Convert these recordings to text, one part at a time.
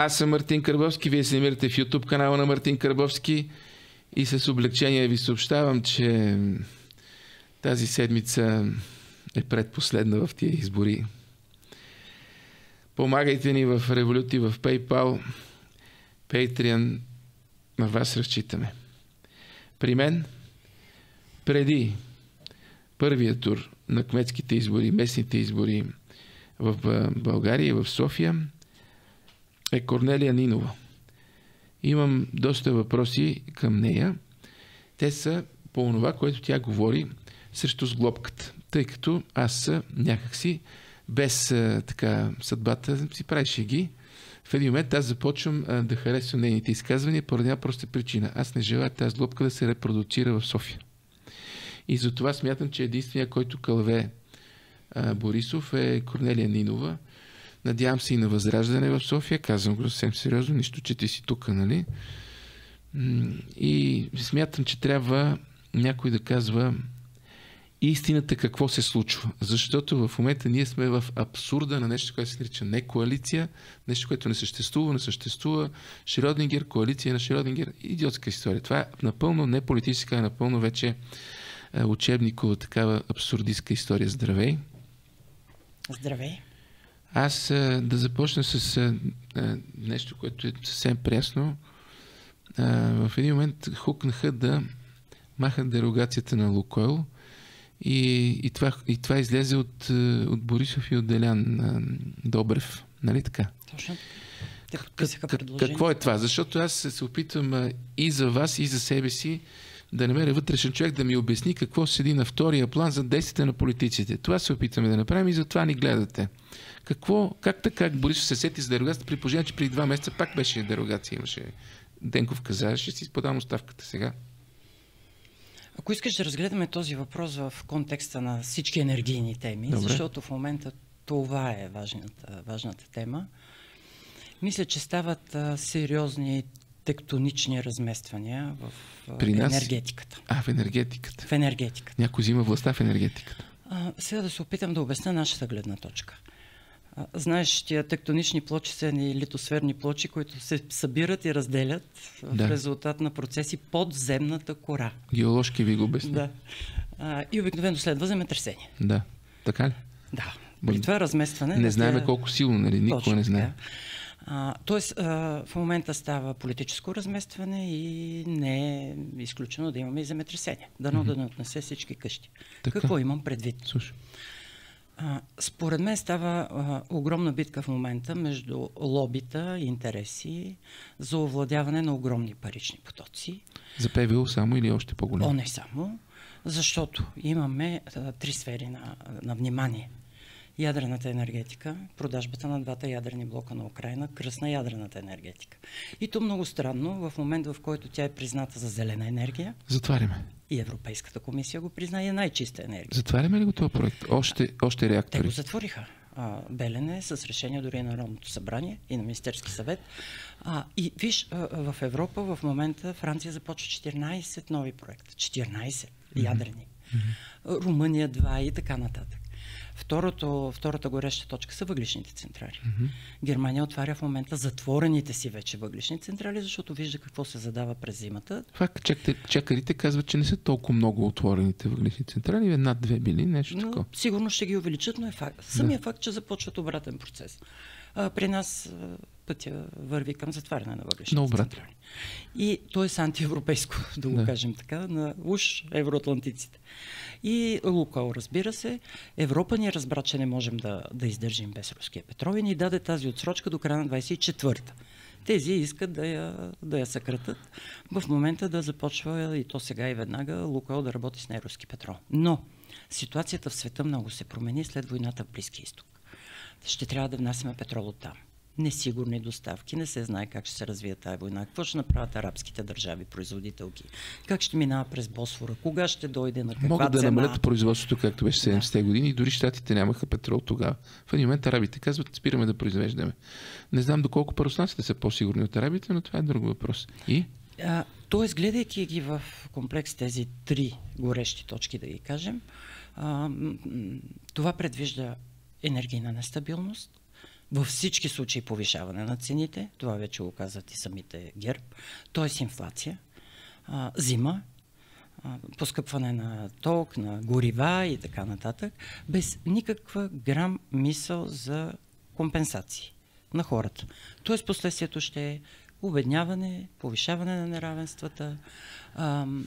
Аз съм Мартин Карбовски, вие се намирате в YouTube канала на Мартин Карбовски и с облегчение ви съобщавам, че тази седмица е предпоследна в тия избори. Помагайте ни в Революти, в PayPal, Patreon. На вас разчитаме. При мен, преди първия тур на кметските избори, местните избори в България и в София, е Корнелия Нинова. Имам доста въпроси към нея. Те са по това, което тя говори срещу сглобката. Тъй като аз някакси без така съдбата си прави шеги. В един момент аз започвам да харесвам нейните изказвания поради една проста причина. Аз не желая тази глобка да се репродуцира в София. И затова смятам, че единствения, който кълве Борисов е Корнелия Нинова. Надявам се и на възраждане в София. Казвам го съвсем сериозно, нищо, че ти си тук, нали? И смятам, че трябва някой да казва истината какво се случва. Защото в момента ние сме в абсурда на нещо, което се нарича не коалиция, нещо, което не съществува, не съществува. Широдингер, коалиция на Широдингер. Идиотска история. Това е напълно не политическа, а напълно вече е, учебникова такава абсурдистка история. Здравей! Здравей! Аз да започна с е, нещо, което е съвсем прясно. В един момент хукнаха да махат дерогацията на Лукойл – и, и, това, и това излезе от, от Борисов и от Делян Добрев. Нали така? Точно. Те как, какво е това? Защото аз се опитвам и за вас, и за себе си да намеря вътрешен човек да ми обясни какво седи на втория план за действията на политиците. Това се опитваме да направим и затова ни гледате. Какво, как така Борисов се сети за дерогацията, при положение, че преди два месеца пак беше дерогация, имаше Денков каза, ще си подам оставката сега. Ако искаш да разгледаме този въпрос в контекста на всички енергийни теми, Добре. защото в момента това е важната, важната тема, мисля, че стават а, сериозни тектонични размествания в При нас? енергетиката. А, в енергетиката. В енергетиката. Някой взима властта в енергетиката. А, сега да се опитам да обясня нашата гледна точка. Знаеш, тия тектонични плочи са ни литосферни плочи, които се събират и разделят в да. резултат на процеси под земната кора. Геоложки ви го обясня. Да. А, и обикновено следва земетресение. Да. Така ли? Да. При това разместване... Не знаем тя... колко силно, нали? Никой не знае. А, тоест, а, в момента става политическо разместване и не е изключено да имаме и земетресение. Дано mm-hmm. да не отнесе всички къщи. Така. Какво имам предвид? Слушай. А, според мен става а, огромна битка в момента между лобита и интереси за овладяване на огромни парични потоци. За ПВО само или още по-голямо? О, не само, защото имаме а, три сфери на, на внимание ядрената енергетика, продажбата на двата ядрени блока на Украина, кръсна ядрената енергетика. И то много странно, в момент в който тя е призната за зелена енергия. Затваряме. И Европейската комисия го призна и е най-чиста енергия. Затваряме ли го това проект? Още, още реактори? Те го затвориха. А, Белене с решение дори на Народното събрание и на Министерски съвет. А, и виж, в Европа в момента Франция започва 14 нови проекта. 14 ядрени. Mm-hmm. Румъния 2 и така нататък. Второто, втората гореща точка са въглишните централи. Mm-hmm. Германия отваря в момента затворените си вече въглишни централи, защото вижда какво се задава през зимата. Факт, чакайте, чакарите казват, че не са толкова много отворените въглишни централи, над две били, нещо такова. Сигурно ще ги увеличат, но е факт. Самия да. факт, че започват обратен процес. А, при нас пътя върви към затваряне на въглишните централи. И то е антиевропейско, да го да. кажем така, на уж евроатлантиците. И Лукал, разбира се, Европа ни разбра, че не можем да, да издържим без руския петрол и ни даде тази отсрочка до края на 24-та. Тези искат да я, да я съкратат. В момента да започва и то сега и веднага Лукал да работи с неруски петрол. Но ситуацията в света много се промени след войната в Близки изток. Ще трябва да внасяме петрол от там несигурни доставки, не се знае как ще се развие тази война, какво ще направят арабските държави, производителки, как ще минава през Босфора, кога ще дойде на каква Могат да цена. намалят производството, както беше 70-те да. години и дори щатите нямаха петрол тогава. В един момент арабите казват, спираме да произвеждаме. Не знам доколко паруснаците са по-сигурни от арабите, но това е друг въпрос. И? А, тоест, гледайки ги в комплекс тези три горещи точки, да ги кажем, а, това предвижда енергийна нестабилност, във всички случаи повишаване на цените, това вече го казват и самите ГЕРБ, т.е. инфлация, зима, поскъпване на ток, на горива и така нататък, без никаква грам мисъл за компенсации на хората. Тоест последствието ще е обедняване, повишаване на неравенствата,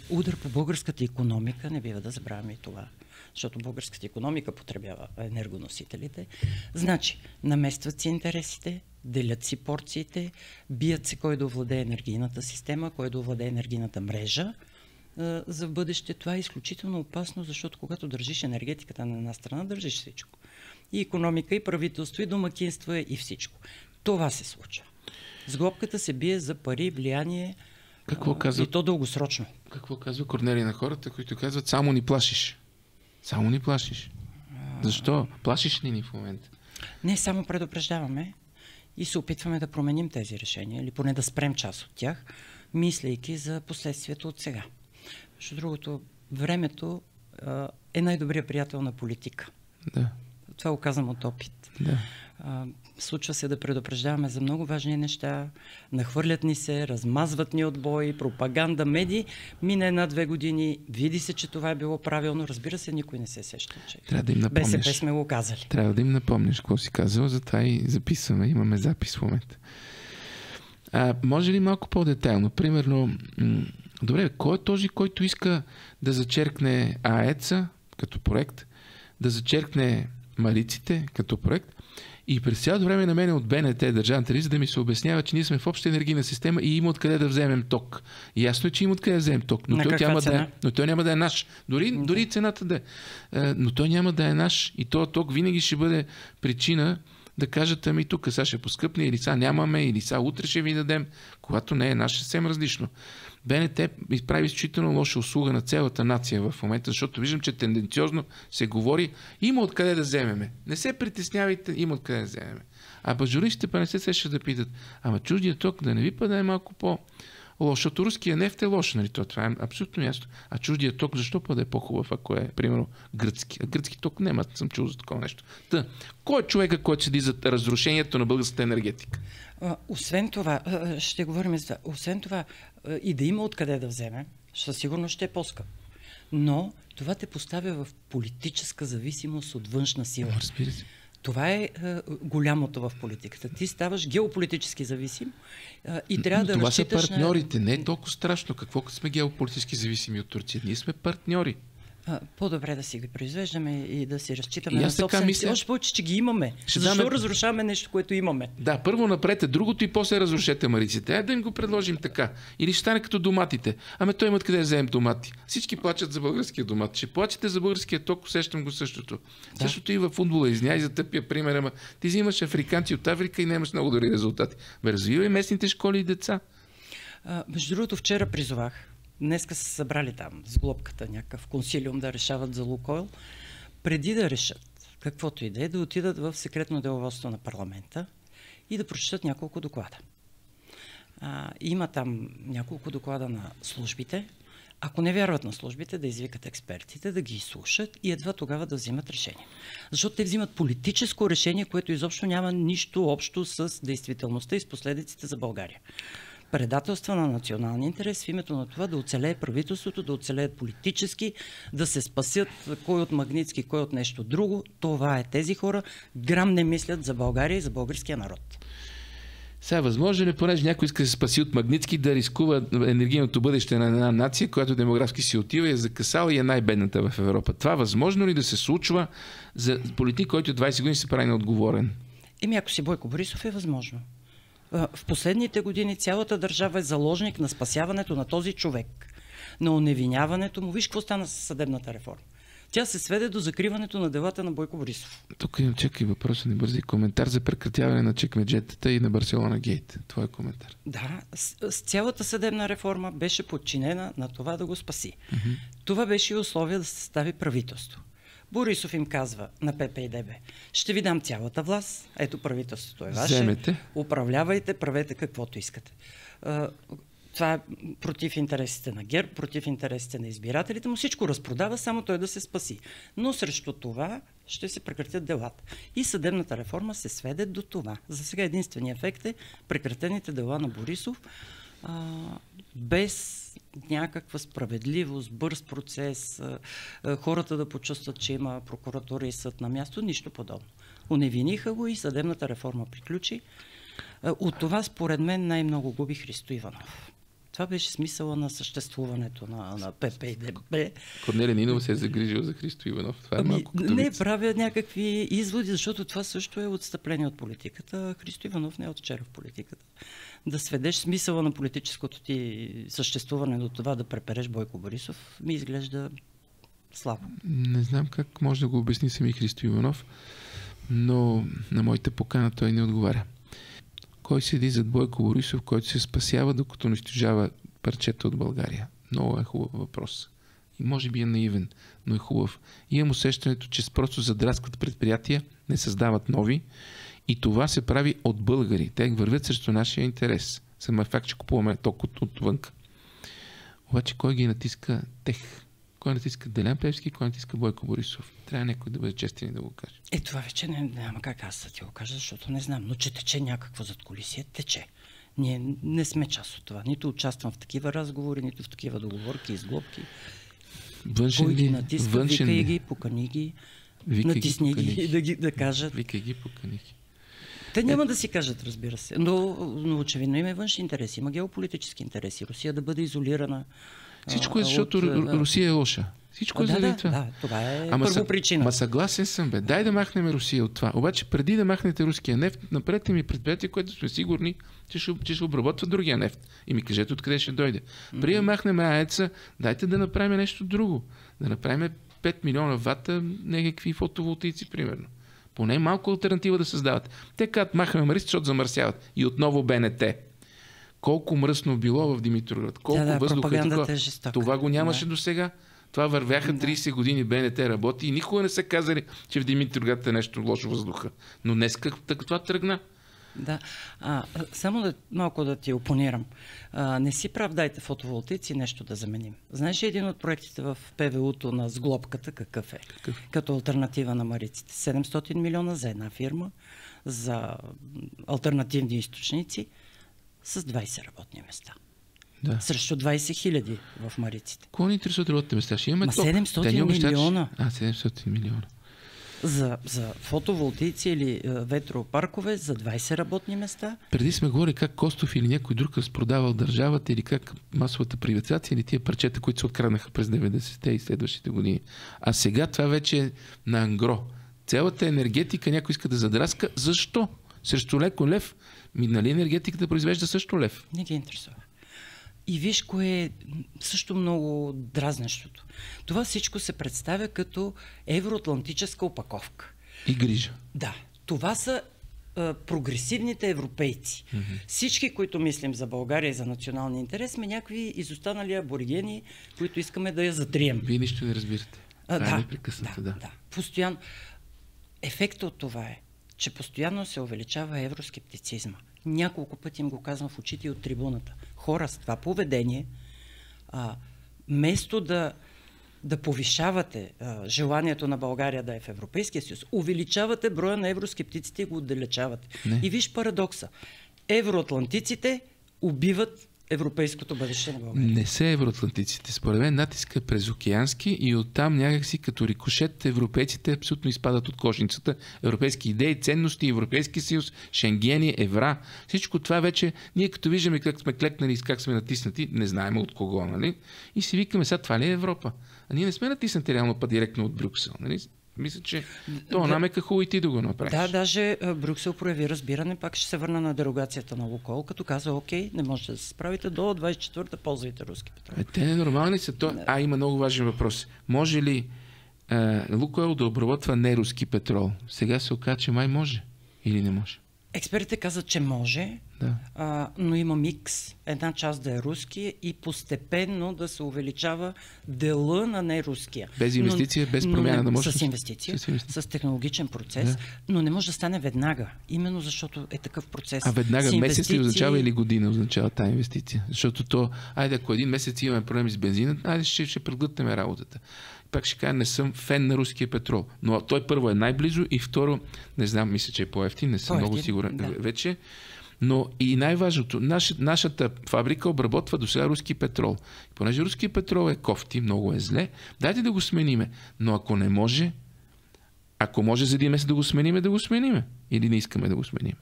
удар по българската економика, не бива да забравяме и това защото българската економика потребява енергоносителите. Значи, наместват си интересите, делят си порциите, бият се кой да овладее енергийната система, кой да овладее енергийната мрежа. За в бъдеще това е изключително опасно, защото когато държиш енергетиката на една страна, държиш всичко. И економика, и правителство, и домакинство и всичко. Това се случва. Сглобката се бие за пари, влияние, какво казва, и то дългосрочно. Какво казва Корнели на хората, които казват само ни плашиш? Само ни плашиш. Защо? Плашиш ли ни в момента? Не, само предупреждаваме и се опитваме да променим тези решения, или поне да спрем част от тях, мислейки за последствието от сега. Защото другото, времето а, е най-добрият приятел на политика. Да. Това го казвам от опит. Да. А, случва се да предупреждаваме за много важни неща, нахвърлят ни се, размазват ни отбои, пропаганда, медии. Мина една-две години, види се, че това е било правилно. Разбира се, никой не се сеща, че Трябва да им напомниш. БСП сме го казали. Трябва да им напомниш какво си казал, затова и записваме. Имаме запис в момента. А, може ли малко по-детайлно? Примерно, м- добре, кой е този, който иска да зачеркне АЕЦа като проект, да зачеркне Мариците като проект, и през цялото време на мен от БНТ, Държавната телевизия, да ми се обяснява, че ние сме в обща енергийна система и има откъде да вземем ток. Ясно е, че има откъде да вземем ток, но, той, няма да е, но той няма да е наш. Дори, okay. дори цената да е. Но той няма да е наш и този ток винаги ще бъде причина да кажат, ами тук сега ще поскъпне, или сега нямаме, или сега утре ще ви дадем, когато не е наше съвсем различно. БНТ изправи изключително лоша услуга на цялата нация в момента, защото виждам, че тенденциозно се говори, има откъде да вземеме. Не се притеснявайте, има откъде да вземеме. А бажуристите па не се сещат да питат, ама чуждият ток да не ви падае малко по лош, защото руския нефт е лош, нали? Това е абсолютно ясно. А чуждият ток защо па е по-хубав, ако е, примерно, гръцки? А гръцки ток няма, съм чул за такова нещо. Та, кой е човека, който седи за разрушението на българската енергетика? освен това, ще говорим за освен това и да има откъде да вземе, със сигурност ще е по-скъп. Но това те поставя в политическа зависимост от външна сила. Разбира се. Това е, е голямото в политиката. Ти ставаш геополитически зависим е, и трябва да Това са партньорите. На... Не е толкова страшно. Какво сме геополитически зависими от Турция? Ние сме партньори по-добре да си ги произвеждаме и да си разчитаме и на собствените мисля... Още повече, че ги имаме. Ще Защо даме... разрушаваме нещо, което имаме? Да, първо напред е другото и после разрушете мариците. Е да им го предложим така. Или ще стане като доматите. Ами той имат къде да вземем домати. Всички плачат за българския домат. Ще плачете за българския ток, усещам го същото. Да. Същото и в футбола. Изняй за тъпия пример. Ама ти взимаш африканци от Африка и нямаш много добри резултати. Развивай местните школи и деца. А, между другото, вчера призовах Днеска са събрали там с глобката някакъв консилиум да решават за Лукойл. Преди да решат каквото и да е, да отидат в секретно деловодство на парламента и да прочитат няколко доклада. А, има там няколко доклада на службите. Ако не вярват на службите, да извикат експертите, да ги изслушат и едва тогава да взимат решение. Защото те взимат политическо решение, което изобщо няма нищо общо с действителността и с последиците за България предателства на националния интерес в името на това да оцелее правителството, да оцелеят политически, да се спасят кой от Магницки, кой от нещо друго. Това е. Тези хора грам не мислят за България и за българския народ. Сега, възможно ли, понеже някой иска да се спаси от Магницки, да рискува енергийното бъдеще на една нация, която демографски си отива и е закъсала и е най-бедната в Европа? Това възможно ли да се случва за политик, който 20 години се прави неотговорен? Еми, ако си Бойко Борисов е възможно в последните години цялата държава е заложник на спасяването на този човек, на оневиняването му. Виж какво стана с съдебната реформа. Тя се сведе до закриването на делата на Бойко Борисов. Тук имам чакай въпроса ни бързи коментар за прекратяване на чекмеджетата и на Барселона Гейт. Е коментар. Да, с, с цялата съдебна реформа беше подчинена на това да го спаси. Mm-hmm. Това беше и условие да се състави правителство. Борисов им казва на ПП и ДБ, ще ви дам цялата власт, ето правителството е ваше, Вземете. управлявайте, правете каквото искате. Това е против интересите на ГЕРБ, против интересите на избирателите му. Всичко разпродава, само той да се спаси. Но срещу това ще се прекратят делата. И съдебната реформа се сведе до това. За сега единственият ефект е прекратените дела на Борисов а, без някаква справедливост, бърз процес, хората да почувстват, че има прокуратура и съд на място, нищо подобно. Уневиниха го и съдебната реформа приключи. От това, според мен, най-много губи Христо Иванов. Това беше смисъла на съществуването на, на ПП и ДБ. Корнелия Нинова се е загрижил за Христо Иванов. Това е ами, малко не правя някакви изводи, защото това също е отстъпление от политиката. Христо Иванов не е от вчера в политиката. Да сведеш смисъла на политическото ти съществуване до това да препереш Бойко Борисов, ми изглежда слабо. Не знам как може да го обясни сами Христо Иванов, но на моите покана той не отговаря кой седи зад Бойко Борисов, който се спасява, докато унищожава парчета от България? Много е хубав въпрос. И може би е наивен, но е хубав. Имам усещането, че просто задраскват предприятия, не създават нови. И това се прави от българи. Те вървят срещу нашия интерес. Само факт, че купуваме ток от, отвън. Обаче кой ги натиска? Тех. Кой натиска Делян Певски, кой натиска Бойко Борисов. Трябва някой да бъде честен и да го каже. Е, това вече не, няма как аз да ти го кажа, защото не знам. Но че тече някакво зад колисия, тече. Ние не сме част от това. Нито участвам в такива разговори, нито в такива договорки, изглобки. Външен Кой ги натиска, външен викай ги, покани ги, викай натисни ги, ги да, ги, да кажат. Викай ги, покани ги. Те няма е... да си кажат, разбира се. Но, но очевидно има и външни интереси, има геополитически интереси. Русия да бъде изолирана всичко е, защото от, Русия е лоша. Всичко е да, заради да, това. Да, това е ама първо причина. Ма съгласен съм, бе. Дай да махнем Русия от това. Обаче преди да махнете руския нефт, направете ми предприятие, което сме сигурни, че ще, че ще обработва другия нефт. И ми кажете откъде ще дойде. Mm-hmm. Преди да махнем АЕЦа, дайте да направим нещо друго. Да направим 5 милиона вата някакви фотоволтици, примерно. Поне малко альтернатива да създават. Те казват, махаме Марис, защото замърсяват. И отново БНТ колко мръсно било в Димитровград, колко да, да, въздуха е такова. Е Това го нямаше да. до сега. Това вървяха 30 да. години БНТ работи и никога не са казали, че в Димитровград е нещо лошо въздуха. Но днес това тръгна. Да. А, само да, малко да ти опонирам. А, не си прав, дайте фотоволтици нещо да заменим. Знаеш един от проектите в ПВУ-то на сглобката какъв е? Какъв? Като альтернатива на мариците. 700 милиона за една фирма, за альтернативни източници с 20 работни места. Да. Срещу 20 хиляди в Мариците. Кой ни интересуват работните места? Ще имаме Ма 700 милиона. А, 700 милиона. За, за фотоволтейци или е, ветропаркове за 20 работни места. Преди сме говорили как Костов или някой друг разпродавал държавата или как масовата приватизация или тия парчета, които се откраднаха през 90-те и следващите години. А сега това вече е на ангро. Цялата енергетика някой иска да задраска. Защо? Срещу леко лев ми, нали енергетиката произвежда също лев? Не ги интересува. И виж кое е също много дразнещото. Това всичко се представя като евроатлантическа опаковка. И грижа. Да. Това са а, прогресивните европейци. Mm-hmm. Всички, които мислим за България и за националния интерес, сме някакви изостанали аборигени, които искаме да я затрием. Вие нищо не разбирате. А, да, е да, да. да. Постоянно. Ефектът от това е, че постоянно се увеличава евроскептицизма. Няколко пъти им го казвам в очите от трибуната. Хора с това поведение, а, вместо да, да повишавате а, желанието на България да е в Европейския съюз, увеличавате броя на евроскептиците и го отдалечавате. Не. И виж парадокса. Евроатлантиците убиват европейското бъдеще на България. Не са евроатлантиците. Според мен натиска е през океански и оттам някакси като рикошет европейците абсолютно изпадат от кошницата. Европейски идеи, ценности, Европейски съюз, Шенгени, Евра. Всичко това вече ние като виждаме как сме клекнали и как сме натиснати, не знаем от кого, нали? И си викаме сега това ли е Европа? А ние не сме натиснати реално па директно от Брюксел. Нали? Мисля, че то намека хубаво и ти да го направиш. Да, даже Брюксел прояви разбиране, пак ще се върна на дерогацията на Лукол, като каза, окей, не можете да се справите, до 24-та ползвайте руски петрол. Е, те ненормални са. То... А, има много важен въпрос. Може ли е, Лукойл да обработва неруски петрол? Сега се оказа, че май може или не може. Експертите казват, че може, Да. А, но има микс. Една част да е руски и постепенно да се увеличава дела на неруския. Без инвестиция, но, без промяна но на мощност? С инвестиция, с, инвестиция. с технологичен процес, да. но не може да стане веднага. Именно защото е такъв процес. А веднага инвестиции... месец ли означава или година означава тази инвестиция? Защото то, айде, ако един месец имаме проблеми с бензина, айде ще, ще преглътнем работата пак ще кажа, не съм фен на руския петрол. Но той първо е най-близо и второ, не знам, мисля, че е по-ефтин, не съм по-ефтин, много сигурен да. вече. Но и най-важното, наш, нашата фабрика обработва до сега руски петрол. И понеже руски петрол е кофти, много е зле, дайте да го смениме. Но ако не може, ако може за един месец да го смениме, да го смениме. Или не искаме да го сменим.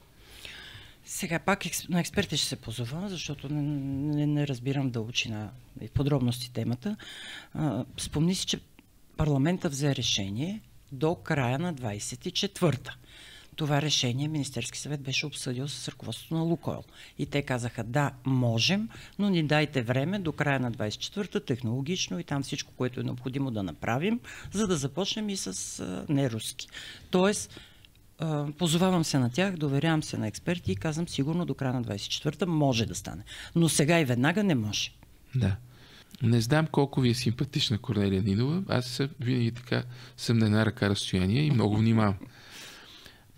Сега пак на експерти ще се позова, защото не, не, не разбирам да учи на подробности темата. А, спомни си, че парламента взе решение до края на 24-та. Това решение Министерски съвет беше обсъдил с ръководството на Лукойл. И те казаха, да, можем, но ни дайте време до края на 24-та, технологично и там всичко, което е необходимо да направим, за да започнем и с неруски. Тоест, позовавам се на тях, доверявам се на експерти и казвам, сигурно до края на 24-та може да стане. Но сега и веднага не може. Да. Не знам колко ви е симпатична Корнелия Нинова. Аз винаги така съм на една ръка разстояние и много внимавам.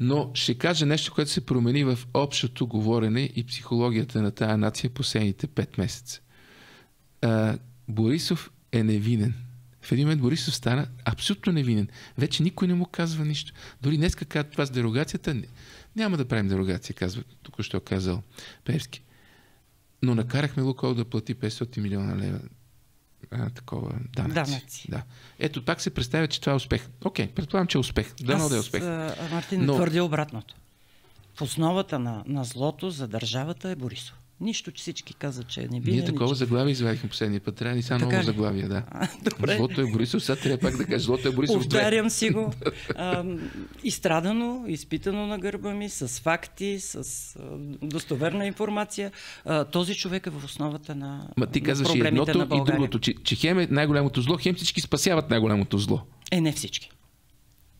Но ще кажа нещо, което се промени в общото говорене и психологията на тази нация последните пет месеца. А, Борисов е невинен. В един момент Борисов стана абсолютно невинен. Вече никой не му казва нищо. Дори днес казват това с дерогацията. Няма да правим дерогация, казва тук що казал Певски. Но накарахме Лукол да плати 500 милиона лева а, такова данъци. данъци. Да. Ето, пак се представя, че това е успех. Окей, предполагам, че е успех. Дано да е успех. А, Мартин, Но... твърди обратното. В основата на, на злото за държавата е Борисов. Нищо, че всички казват, че е небие. Ние такова заглавие извадихме последния път. Трябва ни само ново заглавие, да. А, добре. Злото е Борисов, сега трябва пак да кажа, злото е Борисов. Повтарям си го. А, изстрадано, изпитано на гърба ми, с факти, с достоверна информация. А, този човек е в основата на Ма ти казваш и едното и другото, че, че хем е най-голямото зло, хем всички спасяват най-голямото зло. Е, не всички.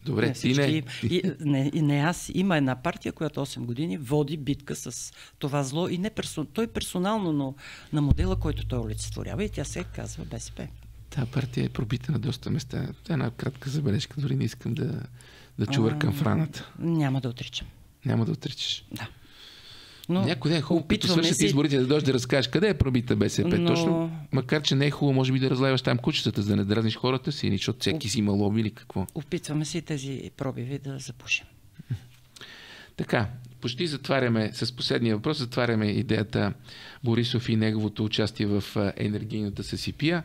Добре, не, ти не. И, не. Не аз. Има една партия, която 8 години води битка с това зло и не персо, той персонално, но на модела, който той олицетворява и тя се казва БСП. Та партия е пробита на доста места. Е една кратка забележка, дори не искам да, да чувъркам в раната. Няма да отричам. Няма да отричаш. Да. Но Някой ден е хубаво, като свършат си... изборите, да дойдеш да разкажеш къде е пробита БСП. Но... Точно, макар че не е хубаво, може би да разлайваш там кучетата, за да не дразниш хората си, защото всеки си има лоби или какво. Опитваме си тези пробиви да запушим. Така, почти затваряме, с последния въпрос, затваряме идеята Борисов и неговото участие в енергийната съсипия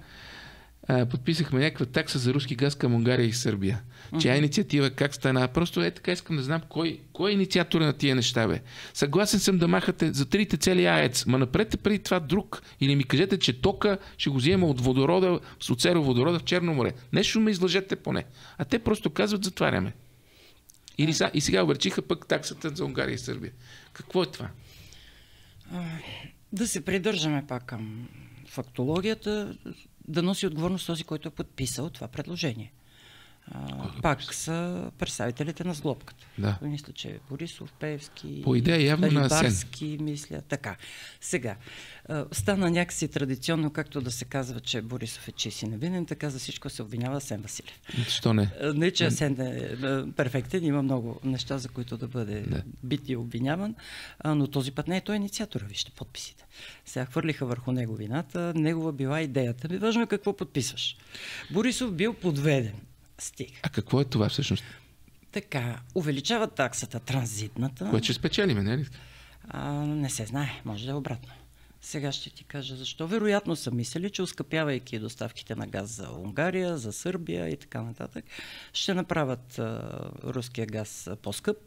подписахме някаква такса за руски газ към Унгария и Сърбия. Uh-huh. Чия инициатива, как стана? Просто е така искам да знам кой, кой е инициатор на тия неща, бе. Съгласен съм да махате за трите цели АЕЦ, ма напрете преди това друг. Или ми кажете, че тока ще го взема от водорода, с оцеро водорода в Черно море. Нещо ме излъжете поне. А те просто казват, затваряме. Или са, и сега увърчиха пък таксата за Унгария и Сърбия. Какво е това? Да се придържаме пак към фактологията да носи отговорност този, който е подписал това предложение. А, пак са представителите на сглобката. Да. Мисля, че Борисов, Певски, По идея явно на Рибарски, мисля. Така. Сега, стана някакси традиционно, както да се казва, че Борисов е чист и невинен, така за всичко се обвинява Асен Василев. Що не? Не, че Асен е перфектен, има много неща, за които да бъде не. бит и обвиняван, но този път не е той инициатора, вижте подписите. Сега хвърлиха върху него вината, негова била идеята. Важно е какво подписваш. Борисов бил подведен стига. А какво е това всъщност? Така, увеличават таксата транзитната. Което ще спечелиме, не е ли? А, не се знае, може да е обратно. Сега ще ти кажа защо. Вероятно са мислили, че ускъпявайки доставките на газ за Унгария, за Сърбия и така нататък, ще направят а, руския газ по-скъп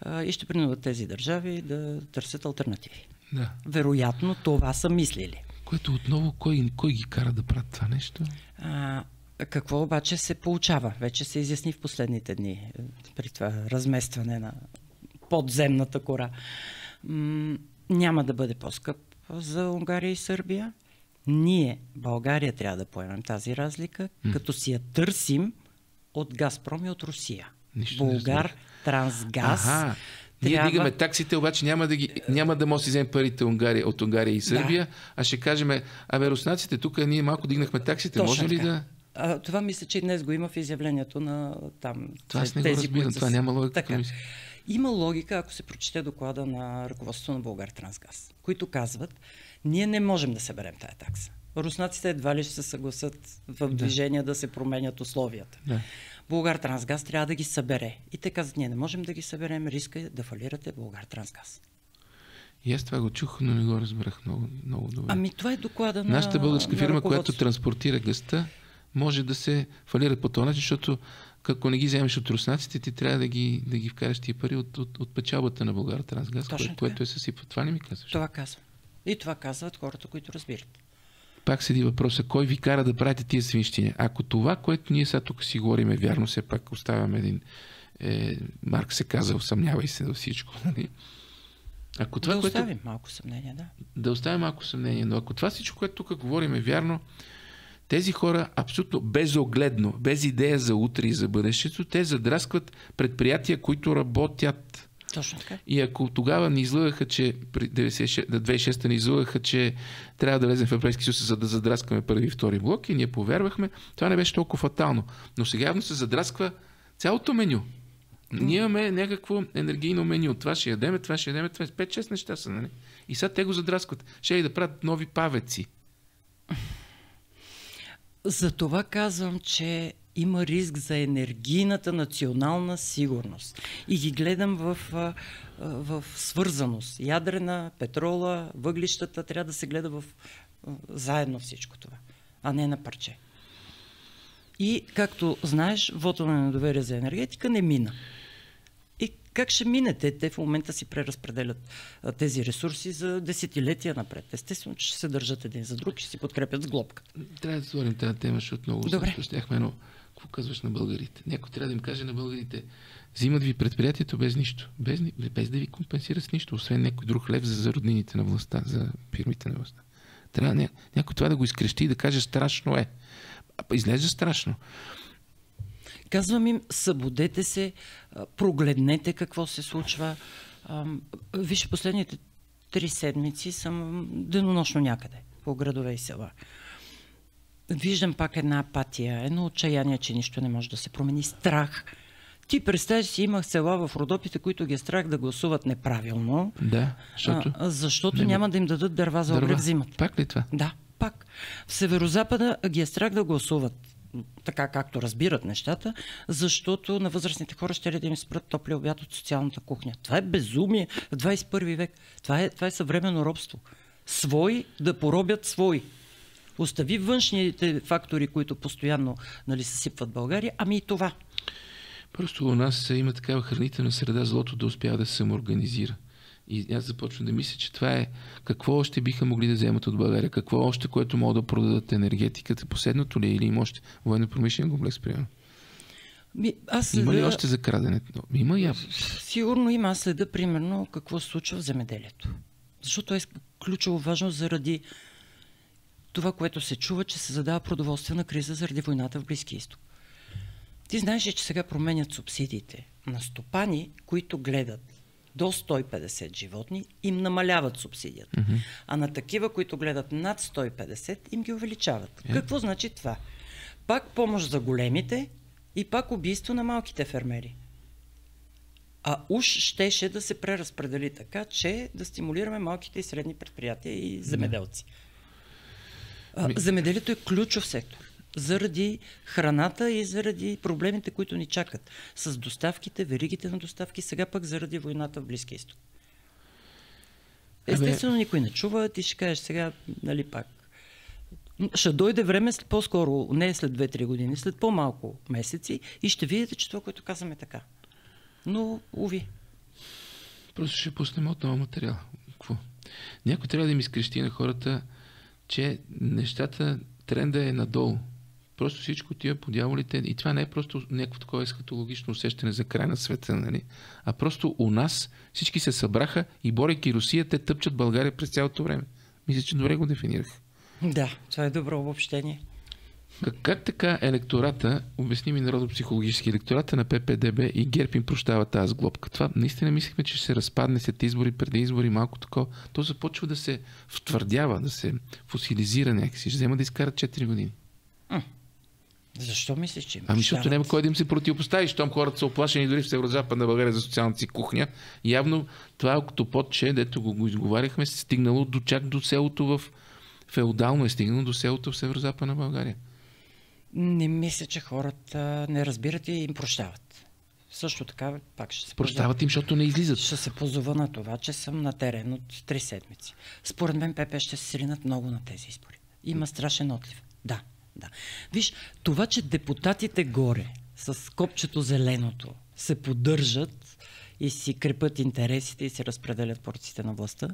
а, и ще принудят тези държави да търсят альтернативи. Да. Вероятно това са мислили. Което отново, кой, кой ги кара да правят това нещо? А, какво обаче се получава? Вече се изясни в последните дни е, при това разместване на подземната кора. М- няма да бъде по-скъп за Унгария и Сърбия. Ние, България, трябва да поемем тази разлика, м като си я търсим от Газпром и от Русия. Нищо Българ Трансгаз Ние Трябва... дигаме таксите, обаче няма да, ги, няма да може да си вземем парите Унгария, от Унгария и Сърбия, да. а ще кажем, абе, руснаците, тук ние малко дигнахме таксите, Точно може ли така. да... А, това мисля, че и днес го има в изявлението на там. Това аз не тези, го разбирам, това няма логика. Така. Има логика, ако се прочете доклада на ръководството на Българ Трансгаз, които казват, ние не можем да съберем тая такса. Руснаците едва ли ще се съгласат в движение да, да се променят условията. Да. Българ Трансгаз трябва да ги събере. И те казват, ние не можем да ги съберем, риска е да фалирате Българ Трансгаз. И аз това го чух, но не го разбрах много, много добре. Ами това е доклада на Нашата българска фирма, която транспортира гъста, може да се фалира по този начин, защото ако не ги вземеш от руснаците, ти трябва да ги, да ги вкараш тия пари от, от, от печалбата на Българ Трансгаз, кое, което е съсипва. Това не ми казваш. Това казвам. И това казват хората, които разбират. Пак седи въпроса, кой ви кара да правите тия свинщини? Ако това, което ние сега тук си говорим е вярно, все пак оставяме един... Е, Марк се каза, съмнявай се за всичко. Нали? Ако това, да което... оставим малко съмнение, да. Да оставим малко съмнение, но ако това всичко, което тук говорим е вярно, тези хора абсолютно безогледно, без идея за утре и за бъдещето, те задраскват предприятия, които работят. Точно така. И ако тогава ни излъгаха, че при 2006 ни излъгаха, че трябва да влезем в Европейски съюз, за да задраскаме първи и втори блок и ние повярвахме, това не беше толкова фатално. Но сега явно се задрасква цялото меню. Ние имаме някакво енергийно меню. Това ще ядеме, това ще ядеме, това е 5-6 неща са, нали? И сега те го задраскват. Ще и да правят нови павеци. За това казвам, че има риск за енергийната национална сигурност. И ги гледам в, в свързаност. Ядрена, петрола, въглищата, трябва да се гледа в, заедно всичко това, а не на парче. И, както знаеш, вода на недоверие за енергетика не мина. Как ще минете? Те в момента си преразпределят а, тези ресурси за десетилетия напред. Естествено, че ще се държат един за друг ще си подкрепят с глобка. Трябва да отворим тази тема, защото много Добре. Щяхме, но какво казваш на българите? Някой трябва да им каже на българите, взимат ви предприятието без нищо, без, без да ви компенсира с нищо, освен някой друг лев за, за роднините на властта, за фирмите на властта. Трябва ня, някой това да го изкрещи и да каже страшно е. Излезе страшно. Казвам им, събудете се, прогледнете какво се случва. Виж, последните три седмици съм денонощно някъде по градове и села. Виждам пак една апатия, едно отчаяние, че нищо не може да се промени. Страх. Ти представяш си, имах села в Родопите, които ги е страх да гласуват неправилно. Да, защото, а, защото няма... няма да им дадат дърва за обрев зимата. Пак ли това? Да, пак. В Северозапада ги е страх да гласуват така както разбират нещата, защото на възрастните хора ще ли да им спрат топли обяд от социалната кухня. Това е безумие в 21 век. Това е, това е съвременно робство. Свои да поробят свои. Остави външните фактори, които постоянно нали, съсипват България, ами и това. Просто у нас има такава хранителна среда, злото да успява да се самоорганизира. И аз започвам да мисля, че това е какво още биха могли да вземат от България, какво още, което могат да продадат енергетиката, последното ли е, или има още военно-промишлен комплекс, примерно. Ми, аз следа... Има ли още за крадене? Има я. Сигурно има. Аз следа примерно какво се случва в земеделието. Защото е ключово важно заради това, което се чува, че се задава продоволствена криза заради войната в Близки изток. Ти знаеш, че сега променят субсидиите на стопани, които гледат до 150 животни, им намаляват субсидията. Mm-hmm. А на такива, които гледат над 150, им ги увеличават. Yeah. Е. Какво значи това? Пак помощ за големите и пак убийство на малките фермери. А уж щеше да се преразпредели така, че да стимулираме малките и средни предприятия и земеделци. Yeah. Земеделието е ключов сектор заради храната и заради проблемите, които ни чакат с доставките, веригите на доставки, сега пък заради войната в Близкия изток. Естествено, никой не чува, ти ще кажеш сега, нали пак. Ще дойде време по-скоро, не след 2-3 години, след по-малко месеци и ще видите, че това, което казваме е така. Но, уви. Просто ще пуснем отново материал. Какво? Някой трябва да ми изкрещи на хората, че нещата, тренда е надолу. Просто всичко тия по дяволите. И това не е просто някакво такова ескатологично усещане за край на света, нали? а просто у нас всички се събраха и борейки Русия, те тъпчат България през цялото време. Мисля, че добре го дефинирах. Да, това е добро обобщение. Как, как така електората, обясни ми народно-психологически, електората на ППДБ и ГЕРБ им прощава тази глобка? Това наистина мислихме, че ще се разпадне след избори, преди избори, малко такова. То започва да се втвърдява, да се фосилизира някакси. Ще взема да изкарат 4 години. Защо мислиш, че Ами, защото няма кой да им се противопостави, щом хората са оплашени дори в Северо-Западна България за социалната си кухня. Явно това е като подче, дето го, го изговаряхме, се стигнало до чак до селото в феодално е стигнало до селото в Северо-Западна България. Не мисля, че хората не разбират и им прощават. Също така, пак ще се Прощават им, защото не излизат. Ще се позова на това, че съм на терен от три седмици. Според мен ПП ще се сринат много на тези избори. Има страшен отлив. Да, да. Виж, това, че депутатите горе с копчето зеленото се поддържат и си крепят интересите и се разпределят порците на властта,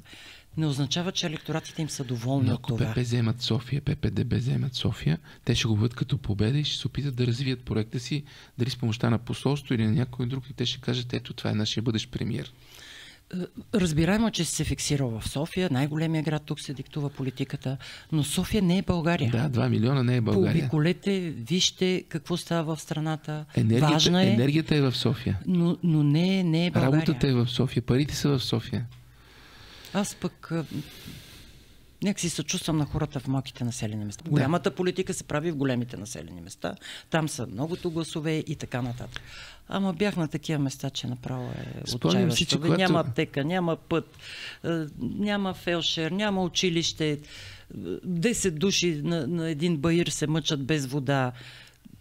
не означава, че електоратите им са доволни Но от ако това. ПП вземат София, ППДБ вземат София, те ще го бъдат като победа и ще се опитат да развият проекта си, дали с помощта на посолство или на някой друг и те ще кажат, ето това е нашия бъдещ премиер. Разбираемо, че си се фиксирал в София, най-големия град, тук се диктува политиката, но София не е България. Да, 2 милиона не е България. Пообиколете, вижте какво става в страната. Енергията, Важна е, енергията е в София. но, но не, не е България. Работата е в София, парите са в София. Аз пък нека си съчувствам на хората в малките населени места. Голямата политика се прави в големите населени места. Там са многото гласове и така нататък. Ама бях на такива места, че направо е си, че когато- Няма аптека, няма път, а, няма фелшер, няма училище. 10 души на, на един баир се мъчат без вода.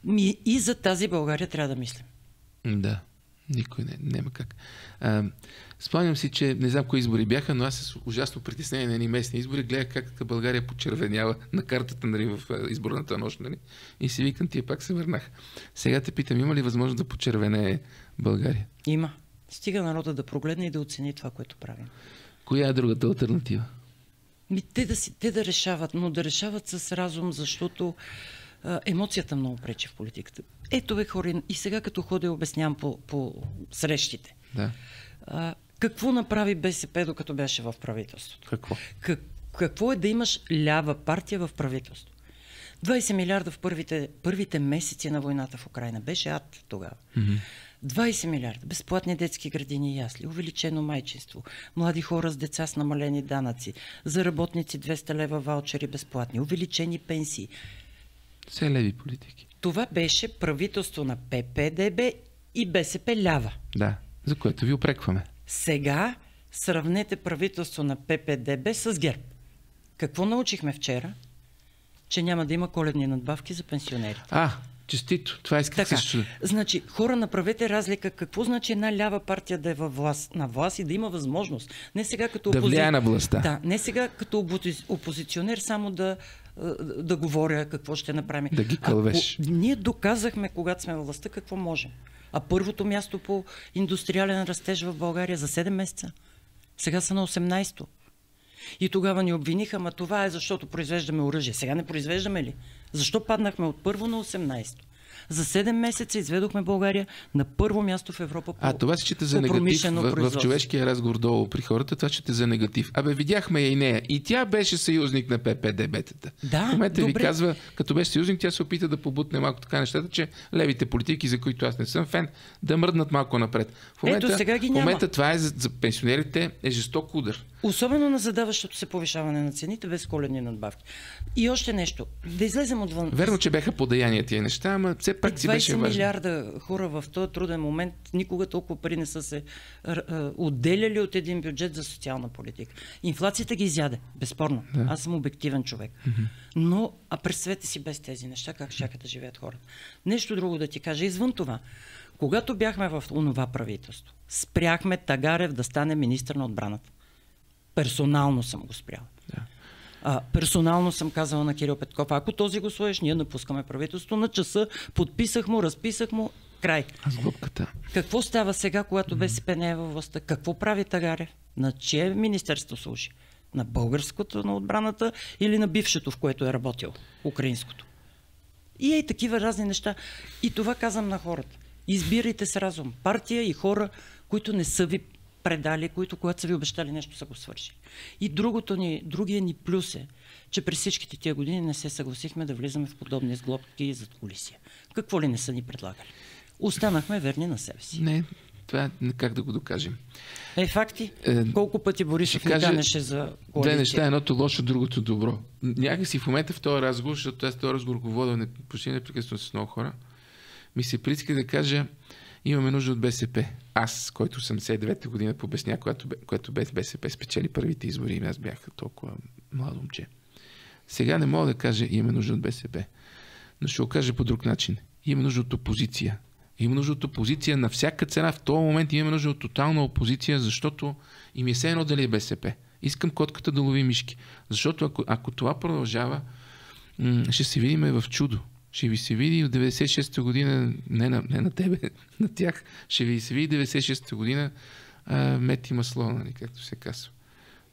Ми, и за тази България трябва да мислим. Да, никой не, няма как. А, спомням си, че не знам кои избори бяха, но аз с ужасно притеснение на едни местни избори гледах как България почервенява на картата нали, в изборната нощ. Нали, и си викам, тия пак се върнах. Сега те питам, има ли възможност да почервенее България? Има. Стига народа да прогледне и да оцени това, което правим. Коя е другата альтернатива? Ми, те, да си, те да решават, но да решават с разум, защото а, емоцията много пречи в политиката. Ето бе хора, и сега като ходя обяснявам по, по срещите. Да. А, какво направи БСП докато беше в правителството? Какво? Как, какво е да имаш лява партия в правителство? 20 милиарда в първите, първите месеци на войната в Украина. Беше ад тогава. 20 милиарда. Безплатни детски градини и ясли, увеличено майчинство, млади хора с деца с намалени данъци, за работници 200 лева ваучери безплатни, увеличени пенсии. Все леви политики. Това беше правителство на ППДБ и БСП лява. Да, за което ви опрекваме. Сега сравнете правителство на ППДБ с ГЕРБ. Какво научихме вчера? Че няма да има коледни надбавки за пенсионерите. А, честито. Това исках Така, също. значи, хора, направете разлика. Какво значи една лява партия да е във власт, на власт и да има възможност? Не сега като Да влияе на властта. Да, не сега като опози... опозиционер само да, а, да говоря какво ще направим. Да ги кълвеш. Ако ние доказахме, когато сме във властта, какво можем. А първото място по индустриален растеж в България за 7 месеца. Сега са на 18-то. И тогава ни обвиниха, ма това е защото произвеждаме оръжие. Сега не произвеждаме ли? Защо паднахме от първо на 18-то? За 7 месеца изведохме България на първо място в Европа по А, това се счита за негатив в, в човешкия разговор долу при хората. Това счита за негатив. Абе, видяхме я и нея. И тя беше съюзник на ППДБ-тата. Да, в момента ви добре. казва, като беше съюзник, тя се опита да побутне малко така нещата, че левите политики, за които аз не съм фен, да мръднат малко напред. В момента, сега ги в няма. момента това е за, за пенсионерите е жесток удар. Особено на задаващото се повишаване на цените без коледни надбавки. И още нещо. Да излезем отвън. Верно, че беха подаяния тия неща, ама все пак си 20 беше важно. милиарда хора в този труден момент никога толкова пари не са се отделяли от един бюджет за социална политика. Инфлацията ги изяде, безспорно. Да. Аз съм обективен човек. Но, а представете си без тези неща, как ще да живеят хората. Нещо друго да ти кажа. Извън това, когато бяхме в онова правителство, спряхме Тагарев да стане министр на отбраната. Персонално съм го спрял. Да. А, персонално съм казала на Кирил Петков, ако този го слоеш, ние напускаме правителство на часа, подписах му, разписах му, край. А с глупката. Какво става сега, когато БСП не е във властта? Какво прави Тагарев? На чие министерство служи? На българското на отбраната или на бившето, в което е работил? Украинското. И е такива разни неща. И това казвам на хората. Избирайте с разум. Партия и хора, които не са ви предали, които когато са ви обещали нещо, са го свършили. И другото ни, другия ни плюс е, че през всичките тия години не се съгласихме да влизаме в подобни сглобки и зад колисия. Какво ли не са ни предлагали? Останахме верни на себе си. Не, това е как да го докажем. Е, факти. Е, Колко пъти Борисов кажа, канеше за коалиция? Две неща, едното лошо, другото добро. Някакси в момента в този разговор, защото аз този разговор го водя почти непрекъснато с много хора, ми се прииска да кажа, имаме нужда от БСП. Аз, който 89-та година побесня, когато, когато без БСП спечели първите избори и аз бях толкова младо момче. Сега не мога да кажа, имаме нужда от БСП. Но ще го кажа по друг начин. Имаме нужда от опозиция. Има нужда от опозиция на всяка цена. В този момент имаме нужда от тотална опозиция, защото им е все едно дали е БСП. Искам котката да лови мишки. Защото ако, ако това продължава, ще се видим в чудо. Ще ви се види в 96-та година, не на, не на тебе, на тях, ще ви се види 96-та година а, мет и масло, нали, както се казва.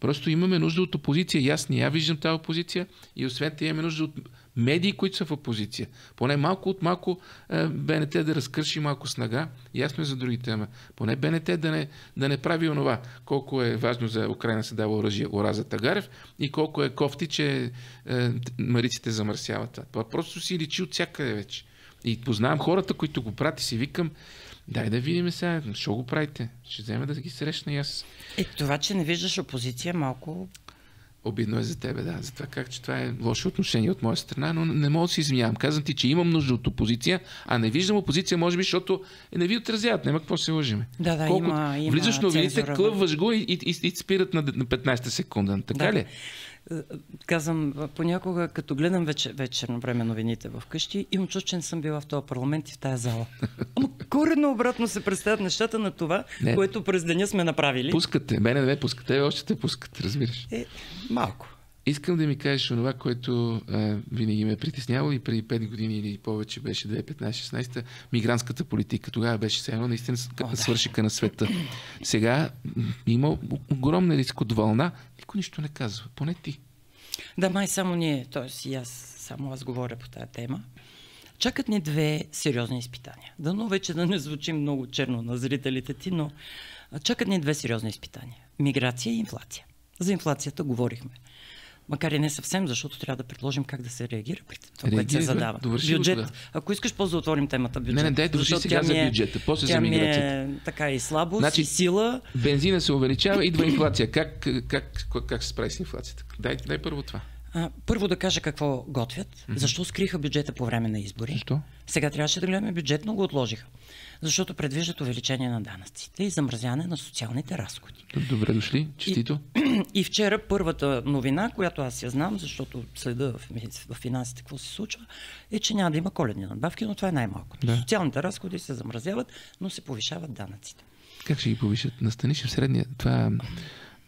Просто имаме нужда от опозиция. И аз не я виждам тази опозиция и освен това имаме нужда от медии, които са в опозиция. Поне малко от малко е, БНТ да разкърши малко снага. Ясно е за други тема. Поне БНТ да не, да не прави онова, колко е важно за Украина се дава оръжие Ораза Тагарев и колко е кофти, че е, мариците замърсяват. Това просто си личи от всякъде вече. И познавам хората, които го прати, си викам, дай да видим сега, що го правите? Ще взема да ги срещна и аз. Е, това, че не виждаш опозиция, малко Обидно е за тебе, да. За това как, че това е лошо отношение от моя страна, но не мога да се извинявам. Казвам ти, че имам нужда от опозиция, а не виждам опозиция, може би, защото не ви отразяват. Няма какво се лъжиме. Да, да, Колко... има, има Влизаш новините, клъваш го и, и, и, и спират на, на 15 секунда. Така да. ли? Казвам, понякога, като гледам вечер, вечерно време новините в къщи, имам чувство, че не съм била в този парламент и в тази зала. Ама коренно обратно се представят нещата на това, не. което през деня сме направили. Пускате. Мене не пускате, още те пускате, разбираш. Е, малко. Искам да ми кажеш това, което а, винаги ме е притеснявало и преди 5 години или повече беше 2015-16, мигрантската политика. Тогава беше все едно наистина О, да. свършика на света. Сега има огромен риск от вълна. Никой нищо не казва. Поне ти. Да, май само ние, т.е. и аз, само аз говоря по тази тема. Чакат ни две сериозни изпитания. Дано вече да не звучим много черно на зрителите ти, но чакат ни две сериозни изпитания. Миграция и инфлация. За инфлацията говорихме макар и не съвсем, защото трябва да предложим как да се реагира при това, което се задава. Бюджет. Да. Ако искаш, по да отворим темата бюджет. Не, не, дай довърши сега за е- бюджета, после тя за миграцията. Ми е така и слабост, значи, и сила. Бензина се увеличава, идва инфлация. Как, как, как, как се справи с инфлацията? Дай, дай първо това. А, първо да кажа какво готвят. Mm-hmm. Защо скриха бюджета по време на избори? Защо? Сега трябваше да гледаме бюджет, но го отложиха. Защото предвиждат увеличение на данъците и замразяване на социалните разходи. Добре дошли, честито. И, и вчера първата новина, която аз я знам, защото следа в, в финансите какво се случва, е, че няма да има коледни надбавки, но това е най-малко. Да. Социалните разходи се замразяват, но се повишават данъците. Как ще ги повишат? Настаниш в средния. Това,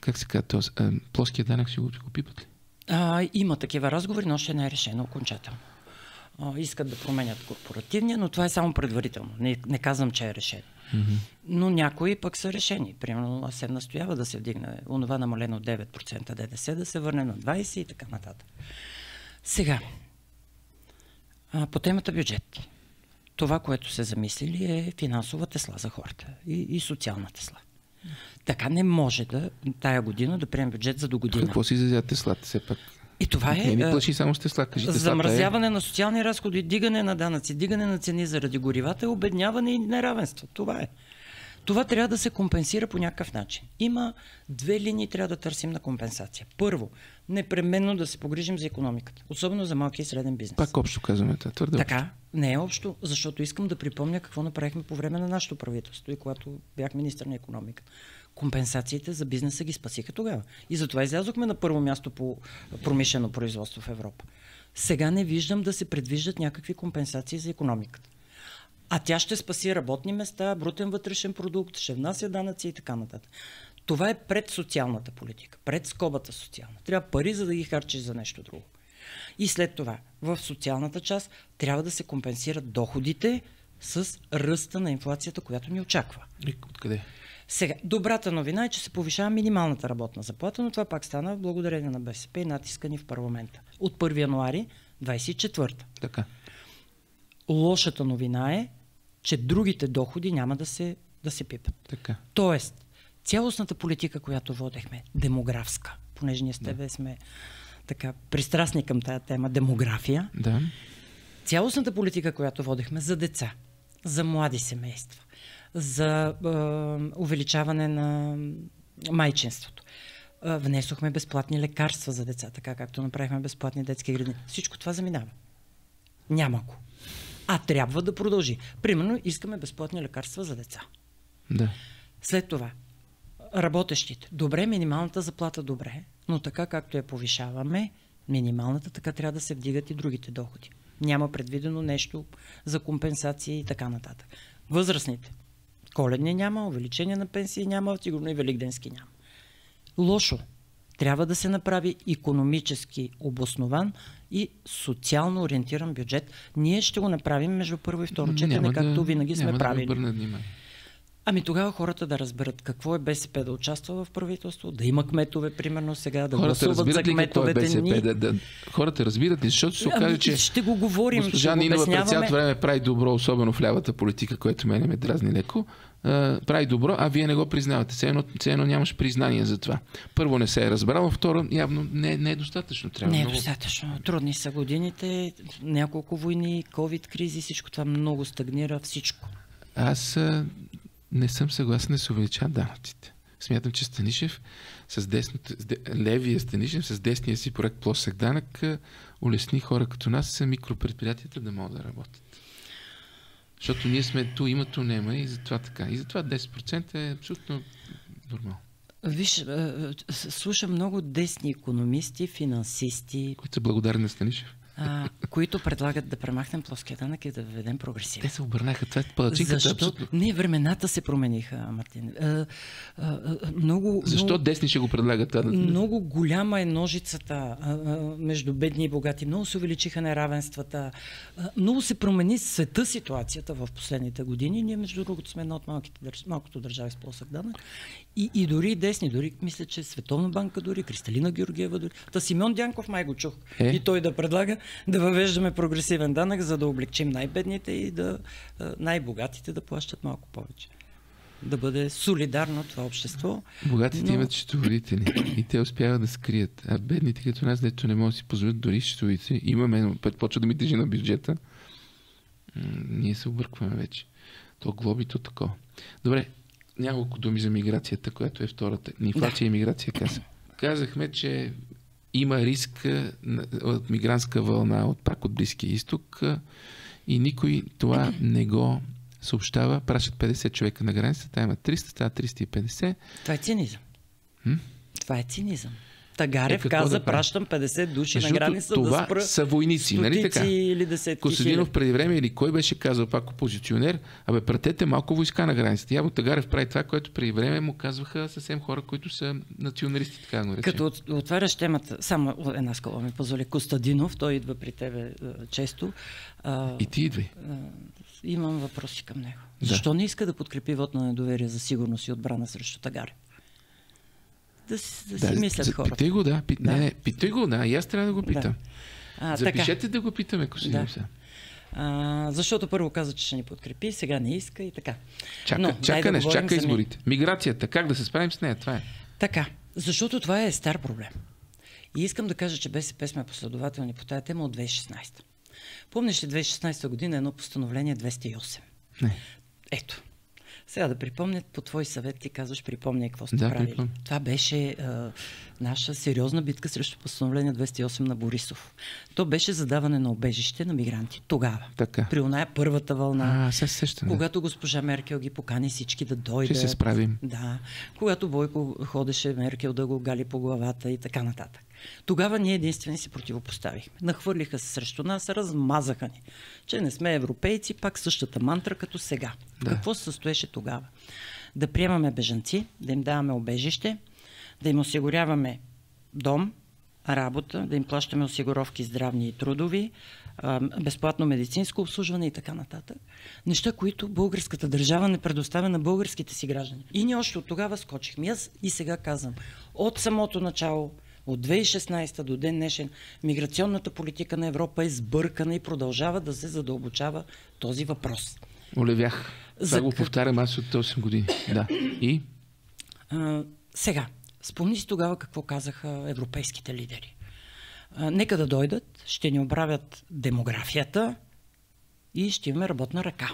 как се казва, плоския данък ще го пипат ли? А, има такива разговори, но още не е решено окончателно. Искат да променят корпоративния, но това е само предварително. Не, не казвам, че е решено. Mm-hmm. Но някои пък са решени. Примерно аз се настоява да се вдигне онова намалено от 9% ДДС, да се върне на 20% и така нататък. Сега, а, по темата бюджет. Това, което се замислили е финансова тесла за хората и, и социална тесла. Така не може да тая година да приемем бюджет за до година. Какво си изразят теслата все пак? И това е. Не ми плаши само с Тесла. Кажи, замразяване е... на социални разходи, дигане на данъци, дигане на цени заради горивата, обедняване и неравенство. Това е. Това трябва да се компенсира по някакъв начин. Има две линии, трябва да търсим на компенсация. Първо, непременно да се погрижим за економиката, особено за малки и среден бизнес. Пак общо казваме това, твърде. Така, не е общо, защото искам да припомня какво направихме по време на нашето правителство и когато бях министър на економиката. Компенсациите за бизнеса ги спасиха тогава. И затова излязохме на първо място по промишлено производство в Европа. Сега не виждам да се предвиждат някакви компенсации за економиката. А тя ще спаси работни места, брутен вътрешен продукт, ще внася данъци и така нататък. Това е пред социалната политика, пред скобата социална. Трябва пари, за да ги харчиш за нещо друго. И след това, в социалната част, трябва да се компенсират доходите с ръста на инфлацията, която ни очаква. И откъде? Сега, добрата новина е, че се повишава минималната работна заплата, но това пак стана благодарение на БСП и натискани в парламента. От 1 януари 24-та. Така. Лошата новина е, че другите доходи няма да се, да се пипат. Така. Тоест, цялостната политика, която водехме, демографска, понеже ние с тебе да. сме така пристрастни към тая тема, демография. Да. Цялостната политика, която водехме за деца, за млади семейства, за е, увеличаване на майчинството. Е, внесохме безплатни лекарства за деца, така както направихме безплатни детски градини. Всичко това заминава. Няма го. А трябва да продължи. Примерно, искаме безплатни лекарства за деца. Да. След това, работещите. Добре, минималната заплата добре, но така както я повишаваме, минималната, така трябва да се вдигат и другите доходи. Няма предвидено нещо за компенсации и така нататък. Възрастните. Коледни няма, увеличение на пенсии няма, сигурно и великденски няма. Лошо. Трябва да се направи економически обоснован и социално ориентиран бюджет. Ние ще го направим между първо и второ четене, както да, винаги сме правили. Да Ами тогава хората да разберат какво е БСП да участва в правителство, да има кметове, примерно сега, да хората гласуват за кметовете ли какво е БСП? ни. Да, да, хората разбират ли? Защото се ами, окаже, че ще го говорим, госпожа Нинова през цялото време прави добро, особено в лявата политика, което мене ме дразни леко. Uh, прави добро, а вие не го признавате. Все едно, все едно нямаш признание за това. Първо не се е разбрал, второ явно не, не е достатъчно. Трябва не е много... достатъчно. Трудни са годините, няколко войни, COVID кризи, всичко това много стагнира, всичко. Аз не съм съгласен да се увеличават данъците. Смятам, че Станишев с десното, левия Станишев с десния си проект плосък данък улесни хора като нас са микропредприятията да могат да работят. Защото ние сме ту има, ту нема и затова така. И затова 10% е абсолютно нормално. Виж, слушам много десни економисти, финансисти. Които са благодарни на Станишев а, които предлагат да премахнем плоския данък и да введем прогресивен. Те се обърнаха. Това е палачинката. Защо? Абсолютно. Не, времената се промениха, Мартин. А, а, много, Защо много, десни ще го предлагат? А? Много голяма е ножицата а, а, между бедни и богати. Много се увеличиха неравенствата. А, много се промени света ситуацията в последните години. Ние, между другото, сме една от малките, малкото държави с плосък данък. И, и дори десни, дори мисля, че Световна банка, дори Кристалина Георгиева, дори. Та Симеон Дянков май го чух. Е? И той да предлага да въвеждаме прогресивен данък, за да облегчим най-бедните и да най-богатите да плащат малко повече. Да бъде солидарно това общество. Богатите но... имат счетоводители и те успяват да скрият. А бедните като нас, дето не могат да си позволят дори счетоводите, имаме, път почва да ми тежи на бюджета. Ние се объркваме вече. То глоби, то такова. Добре, няколко думи за миграцията, която е втората. Инфлация да. и миграция каза. Казахме, че има риск от мигрантска вълна от пак от Близкия изток и никой това не го съобщава. Пращат 50 човека на границата, има 300, става 350. Това е цинизъм. М? Това е цинизъм. Тагарев е, каза, да пращам 50 души на граница това да спра са войници, нали така? или десетки Косадинов преди време или кой беше казал пак опозиционер, абе пратете малко войска на границата. Яво Тагарев прави това, което преди време му казваха съвсем хора, които са националисти, така го Като отваряш темата, само една скола ми позволи, Костадинов, той идва при тебе а, често. А, И ти идвай. А, имам въпроси към него. Да. Защо не иска да подкрепи вод на недоверие за сигурност и отбрана срещу Тагарев? Да, да, да си мислят за, хората. Питай го, да. Пит, да. Не, не, питай го, да. И аз трябва да го питам. Да. А, Запишете така. да го питаме, ако си да. А, защото първо каза, че ще ни подкрепи, сега не иска и така. Чака, Но, чака, да чака изборите. Миграцията, как да се справим с нея, това е. Така, защото това е стар проблем. И искам да кажа, че БСП сме последователни по тази тема от 2016. Помниш ли 2016 година едно постановление 208? Не. Ето, сега да припомня, по твой съвет ти казваш, припомня какво сте да, правили. Припомня. Това беше а, наша сериозна битка срещу постановление 208 на Борисов. То беше задаване на обежище на мигранти. Тогава. Така. При оная първата вълна. А, се сещам. Когато госпожа Меркел ги покани всички да дойдат. Ще се справим. Да. Когато Бойко ходеше Меркел да го гали по главата и така нататък. Тогава ние единствени си противопоставихме. Нахвърлиха се срещу нас, размазаха ни. Че не сме европейци, пак същата мантра като сега. Да. Какво се състоеше тогава? Да приемаме бежанци, да им даваме обежище, да им осигуряваме дом, работа, да им плащаме осигуровки здравни и трудови, безплатно медицинско обслужване и така нататък. Неща, които българската държава не предоставя на българските си граждани. И ние още от тогава скочихме. Аз и сега казвам, от самото начало от 2016 до ден днешен миграционната политика на Европа е сбъркана и продължава да се задълбочава този въпрос. Олевях. Това За... го повтарям аз от 8 години. Да. И? А, сега, спомни си тогава какво казаха европейските лидери. А, нека да дойдат, ще ни оправят демографията и ще имаме работна ръка.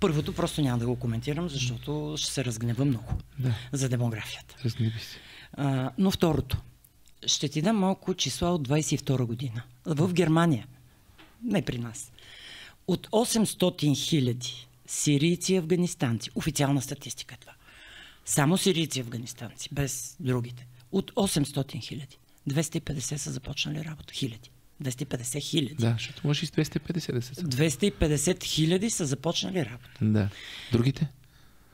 Първото просто няма да го коментирам, защото ще се разгнева много да. за демографията. Разгневи се. А, но второто. Ще ти дам малко числа от 22 година. В Германия, не при нас, от 800 хиляди сирийци и афганистанци, официална статистика е това, само сирийци и афганистанци, без другите, от 800 хиляди, 250 са започнали работа. Хиляди. 250 хиляди. Да, защото може и с 250 да се 250 хиляди са започнали работа. Да. Другите?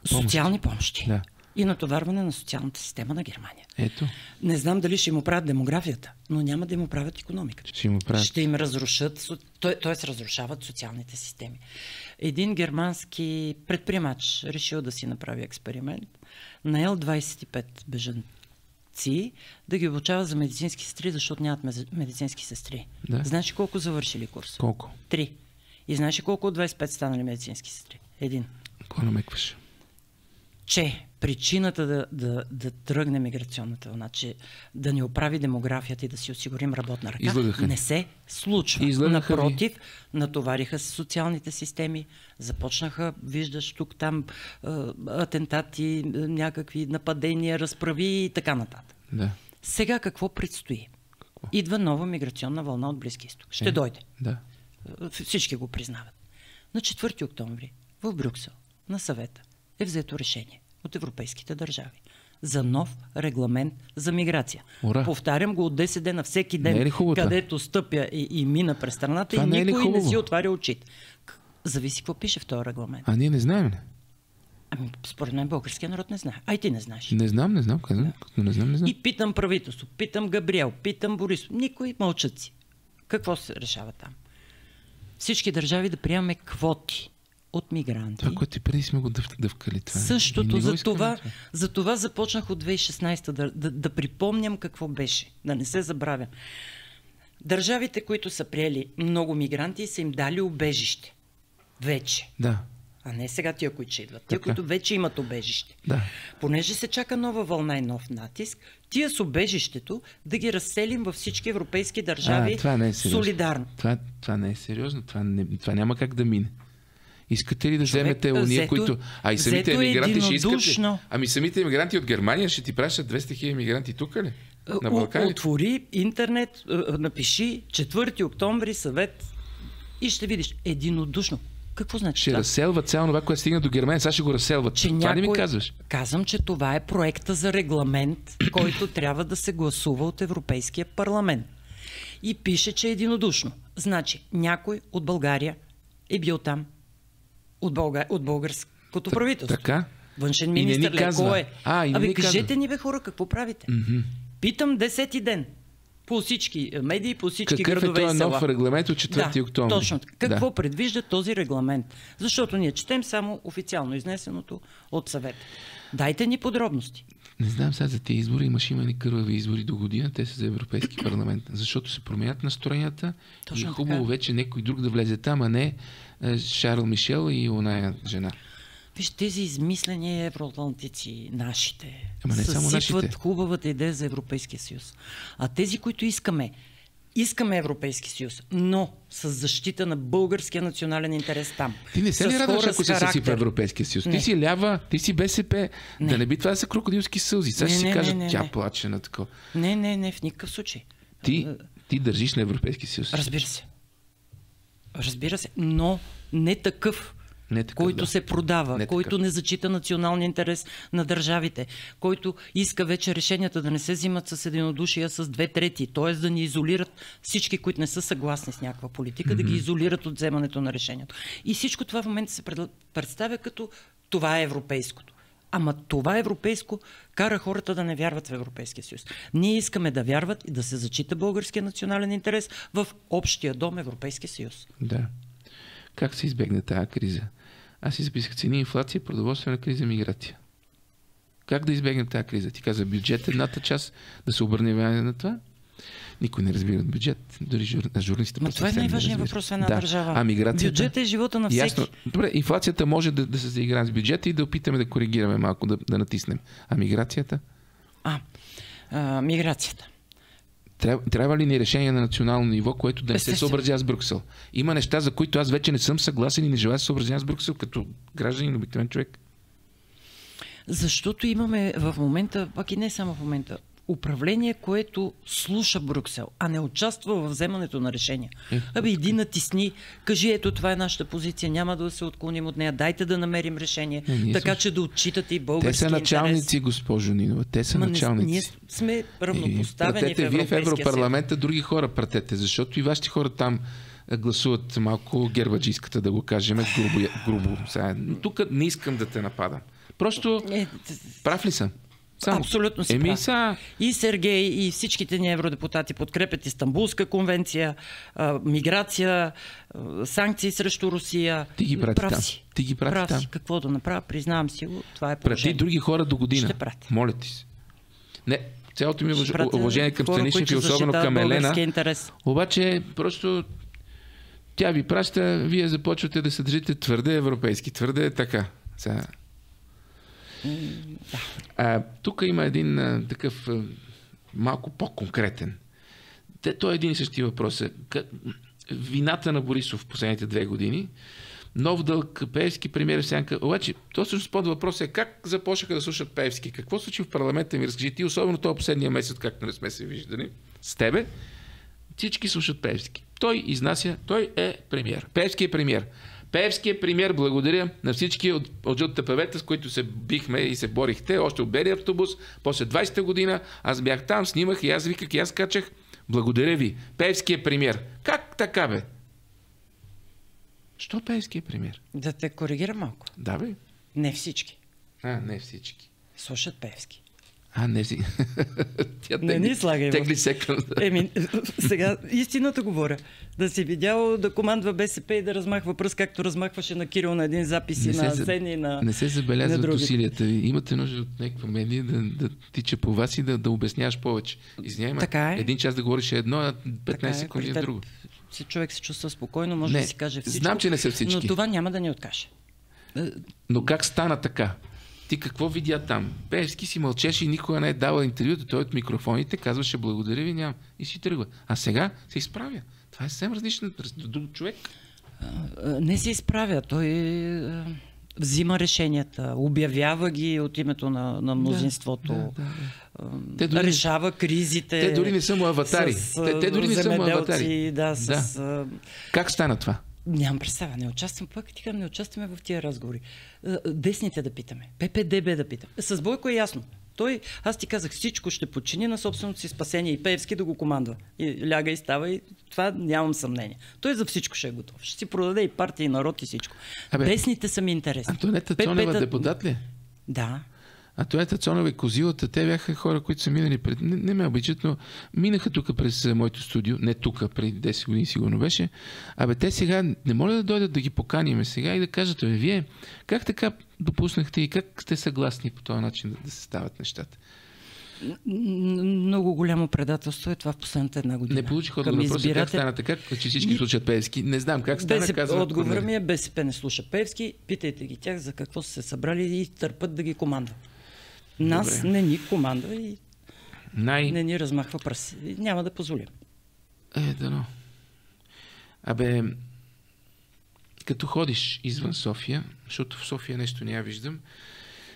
Социални помощи. Да. И натоварване на социалната система на Германия. Ето. Не знам дали ще им оправят демографията, но няма да им оправят економиката. Ще им оправят. Ще им разрушат, т.е. разрушават социалните системи. Един германски предприемач решил да си направи експеримент. Наел 25 бежанци да ги обучава за медицински сестри, защото нямат медицински сестри. Да. Знаеш колко завършили курс? Колко? Три. И знаеш колко от 25 станали медицински сестри? Един. Какво намекваш? Че причината да, да, да тръгне миграционната вълна, че да ни оправи демографията и да си осигурим работна ръка, Излагаха. не се случва. Излагаха Напротив, ви. натовариха се социалните системи, започнаха, виждаш тук там атентати, някакви нападения, разправи и така нататък. Да. Сега какво предстои? Какво? Идва нова миграционна вълна от Близки изток. Ще е, дойде. Да. Всички го признават. На 4 октомври в Брюксел на съвета е взето решение от европейските държави за нов регламент за миграция. Ура. Повтарям го от 10 дена всеки ден, е където стъпя и, и мина през страната това и не никой е не си отваря очите. Зависи какво пише в този регламент. А ние не знаем ли? Ами, според мен българския народ не знае. Ай ти не знаеш. Не знам, не знам. Казвам, да. не знам, не знам. И питам правителство, питам Габриел, питам Борис. Никой мълчат си. Какво се решава там? Всички държави да приемаме квоти от мигранти. Това, което и преди сме го дъвкали. Това. Същото, за това, за това започнах от 2016 да, да, да припомням какво беше, да не се забравя. Държавите, които са приели много мигранти, са им дали убежище. Вече. Да. А не сега тия, които ще идват. Тия, които вече имат обежище. Да. Понеже се чака нова вълна и нов натиск, тия с обежището да ги разселим във всички европейски държави а, това не е солидарно. Това, това не е сериозно. Това, не, това няма как да мине. Искате ли да Човек, вземете уния, които... А и самите емигранти ще искат Ами самите емигранти от Германия ще ти пращат 200 хиляди емигранти тук ли? На Балканите? Отвори интернет, напиши 4 октомври съвет и ще видиш единодушно. Какво значи Ще това? разселват цяло това, което стигна до Германия. Сега ще го разселват. Че това някой... не ми казваш? Казвам, че това е проекта за регламент, който трябва да се гласува от Европейския парламент. И пише, че е единодушно. Значи, някой от България е бил там, от, Бълга... от българското правителство. Така? Външен министр ли? Кой е? А, Абе, кажете казва. ни, бе, хора, какво правите? Mm-hmm. Питам десети ден. По всички медии, по всички Какъв градове е този нов регламент от 4 да, октомври? Точно. Какво да. предвижда този регламент? Защото ние четем само официално изнесеното от съвет. Дайте ни подробности. Не знам сега за тези избори. Имаш има ни кървави избори до година. Те са за Европейски парламент. Защото се променят настроенията Точно и е хубаво така. вече някой друг да влезе там, а не е, Шарл Мишел и оная жена. Виж, тези измислени евроатлантици, нашите, Ама не само нашите. хубавата идея за Европейския съюз. А тези, които искаме, искаме Европейски съюз, но с защита на българския национален интерес там. Ти не се ли радваш, ако се съси в Европейския съюз? Не. Ти си лява, ти си БСП. Не. Да не би това да са крокодилски сълзи. Сега ще си кажат, тя не. плаче на такова. Не, не, не, в никакъв случай. Ти, ти държиш на Европейски съюз. Разбира се. Разбира се, но не такъв, не такъв който да. се продава, не който такъв. не зачита националния интерес на държавите, който иска вече решенията да не се взимат с единодушие, а с две трети, т.е. да ни изолират всички, които не са съгласни с някаква политика, mm-hmm. да ги изолират от вземането на решението. И всичко това в момента се представя като това е европейското. Ама това европейско кара хората да не вярват в Европейския съюз. Ние искаме да вярват и да се зачита българския национален интерес в общия дом Европейския съюз. Да. Как се избегне тази криза? Аз си записах цени, инфлация, продоволствена криза, миграция. Как да избегнем тази криза? Ти каза бюджет, едната част, да се обърне внимание на това. Никой не разбира бюджет, дори жур... журналистите. Но това е най-важният въпрос в една да. държава. А миграцията? Бюджет е живота на всеки. Ясно. Добре, инфлацията може да, да се заиграе с бюджета и да опитаме да коригираме малко, да, да натиснем. А миграцията? А, а миграцията. Трябва, трябва ли ни решение на национално ниво, което да не се съобразява с Брюксел? Има неща, за които аз вече не съм съгласен и не желая да се съобразявам с Брюксел като гражданин, обикновен човек. Защото имаме в момента, пак и не само в момента, управление, което слуша Брюксел, а не участва в вземането на решения. Е, Абе, иди натисни, кажи, ето това е нашата позиция, няма да се отклоним от нея, дайте да намерим решение, не, така че да отчитате и български Те са началници, интерес. госпожо Нинова, те са Ма началници. ние сме равнопоставени и, пратете, в Вие в Европарламента други хора пратете, защото и вашите хора там гласуват малко гербаджийската, да го кажем, грубо. грубо. Сега, тук не искам да те нападам. Просто е, прав ли съм? Само. Абсолютно си Еми. Са... И Сергей, и всичките ни евродепутати подкрепят Истанбулска конвенция, а, миграция, а, санкции срещу Русия. Ти ги прати прав там. Си. Ти ги прати прав там. Си. Какво да направя, признавам си го. Това е положение. Прати други хора до година. Ще прати. Моля ти се. Не, цялото ми уважение към Станишев и особено към Елена. Интерес. Обаче просто тя ви праща, вие започвате да се държите твърде европейски, твърде така. Сега, а, тук има един а, такъв а, малко по-конкретен. Те, той е един и същи въпрос. Е, вината на Борисов в последните две години, нов дълг, Певски, премиер Сянка. Обаче, то всъщност под въпрос е как започнаха да слушат Певски? Какво случи в парламента ми? Разкажи ти, особено този последния месец, както не сме се виждали с тебе. Всички слушат Певски. Той изнася, той е премиер. Певски е премиер. Певски е пример. Благодаря на всички от, от жълтата певета, с които се бихме и се борихте. Още от бели автобус. После 20-та година аз бях там, снимах и аз виках и аз качах. Благодаря ви. Певски е пример. Как така бе? Що Певски е пример? Да те коригира малко. Да бе. Не всички. А, не всички. Слушат Певски. А, не си. Тя не ни слагай. Тегли секън. Еми, сега истината говоря. Да си видял да командва БСП и да размахва пръст, както размахваше на Кирил на един запис и на Асен и на Не се забелязват усилията ви. Имате нужда от някаква медия да, да тича по вас и да, да обясняваш повече. Извинявай, така е. един час да говориш едно, а 15 е, секунди е друго. Си човек се чувства спокойно, може не, да си каже всичко. Знам, че не са всички. Но това няма да ни откаже. Но как стана така? Ти какво видя там? Певски си мълчеше и никога не е давал интервюто. Той от микрофоните казваше благодаря ви, няма. И си тръгва. А сега се изправя. Това е съвсем различен друг човек. Не се изправя. Той взима решенията, обявява ги от името на, на мнозинството. Да, да, да. Те дори, решава кризите. Те дори не са му аватари. С, те, те дори не са му аватари. Да, с, да. Как стана това? Нямам представа, не участвам пък, ти не участваме в тия разговори. Десните да питаме, ППДБ да питаме. С Бойко е ясно. Той, аз ти казах, всичко ще почини на собственото си спасение и Певски да го командва. И ляга и става и това нямам съмнение. Той за всичко ще е готов. Ще си продаде и партия, и народ, и всичко. Абе, Десните са ми интересни. Антонета Цонева депутат ли? Да. А това е Цонова и Козилата, те бяха хора, които са минали пред... Не, не ме обичат, но минаха тук през моето студио. Не тук, преди 10 години сигурно беше. Абе, те сега не моля да дойдат да ги поканиме сега и да кажат, бе, вие как така допуснахте и как сте съгласни по този начин да, да се стават нещата? Много голямо предателство е това в последната една година. Не получих отговор на въпроса как стана така, че всички слушат Певски. Не знам как стана, БСП, казвам. Отговора ми е БСП не слуша Певски. Питайте ги тях за какво са се събрали и търпат да ги командва. Нас Добре. не ни командва и Най... не ни размахва пръст. Няма да позволим. Е, дано. Абе, като ходиш извън София, защото в София нещо не я виждам,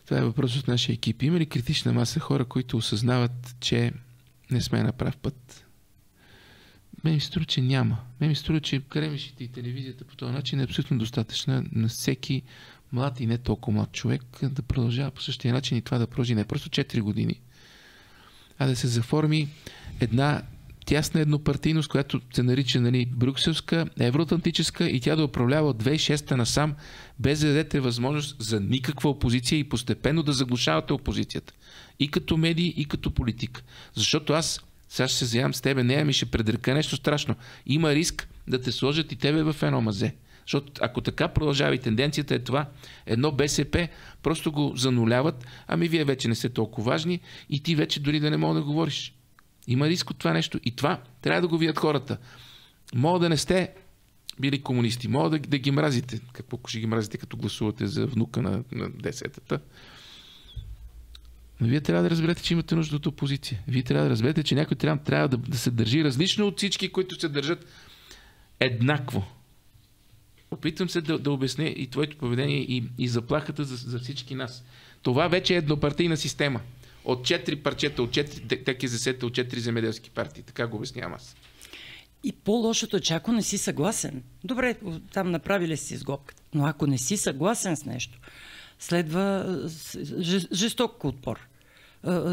това е въпрос от нашия екип. Има ли критична маса хора, които осъзнават, че не сме на прав път? Ме ми струва, че няма. Ме ми струва, че кремешите и телевизията по този начин е абсолютно достатъчна на всеки млад и не толкова млад човек да продължава по същия начин и това да продължи не просто 4 години, а да се заформи една тясна еднопартийност, която се нарича нали, брюкселска, евроатлантическа и тя да управлява от 2006-та насам, без да дадете възможност за никаква опозиция и постепенно да заглушавате опозицията. И като медии, и като политик. Защото аз сега ще се заявам с тебе, нея ми ще предрека нещо страшно. Има риск да те сложат и тебе в едно мазе. Защото ако така продължава и тенденцията е това, едно БСП просто го зануляват, ами вие вече не сте толкова важни и ти вече дори да не мога да говориш. Има риск от това нещо и това трябва да го видят хората. Мога да не сте били комунисти, мога да, да ги мразите. Какво ще ги мразите, като гласувате за внука на, на десетата? Но вие трябва да разберете, че имате нужда от опозиция. Вие трябва да разберете, че някой трябва, трябва да, да се държи различно от всички, които се държат еднакво. Опитвам се да, да обясня и твоето поведение и, и заплахата за, за всички нас. Това вече е еднопартийна система. От четири парчета, от четири ТКЗС, от четири земеделски партии. Така го обяснявам аз. И по-лошото е, че ако не си съгласен, добре, там направили си сглобката, но ако не си съгласен с нещо, следва жесток отпор.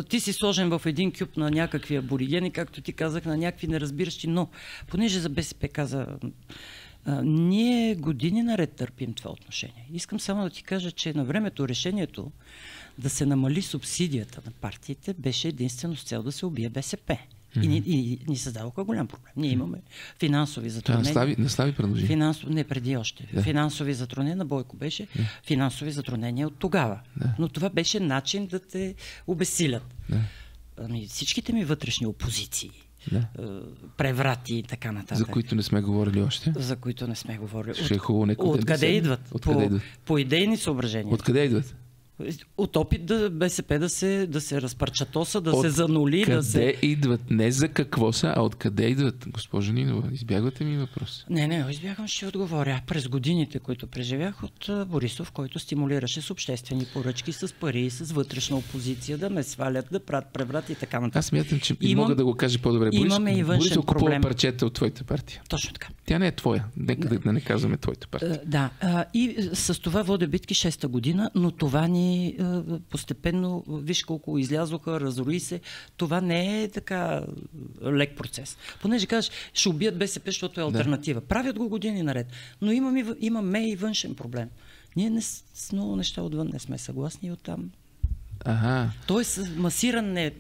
Ти си сложен в един кюб на някакви аборигени, както ти казах, на някакви неразбиращи, но понеже за БСП каза, ние години наред търпим това отношение. Искам само да ти кажа, че на времето решението да се намали субсидията на партиите беше единствено с цел да се убие БСП. И, ни, и ни създадоха голям проблем. Ние имаме финансови затруднения. Това не слави предложение. Финансов... Не, преди още. Да. Финансови затруднения на Бойко беше. Да. Финансови затруднения от тогава. Да. Но това беше начин да те обесилят. Да. Ами, всичките ми вътрешни опозиции, да. Е, преврати и така нататък. За които не сме говорили още. За които не сме говорили. Ще е хубаво Откъде идват? Откъде по, идват? По идейни съображения. Откъде идват? От опит да БСП да се, да се разпарчатоса, да от се занули. Къде да се... идват? Не за какво са, а откъде идват? Госпожо Нинова, избягвате ми въпрос. Не, не, избягам, ще отговоря. През годините, които преживях от Борисов, който стимулираше с обществени поръчки, с пари, с вътрешна опозиция, да ме свалят, да правят преврат и така нататък. Аз мятам, че Имам... мога да го кажа по-добре. Имаме и външен Борисов проблем. парчета от твоята партия. Точно така. Тя не е твоя. Нека да, да не казваме твоята партия. Да. И с това водя битки 6-та година, но това ни постепенно, виж колко излязоха, разруи се. Това не е така лек процес. Понеже кажеш, ще убият БСП, защото е альтернатива. Да. Правят го години наред. Но имаме, имаме и външен проблем. Ние не, с много неща отвън не сме съгласни и оттам Ага. Тоест, масиран не.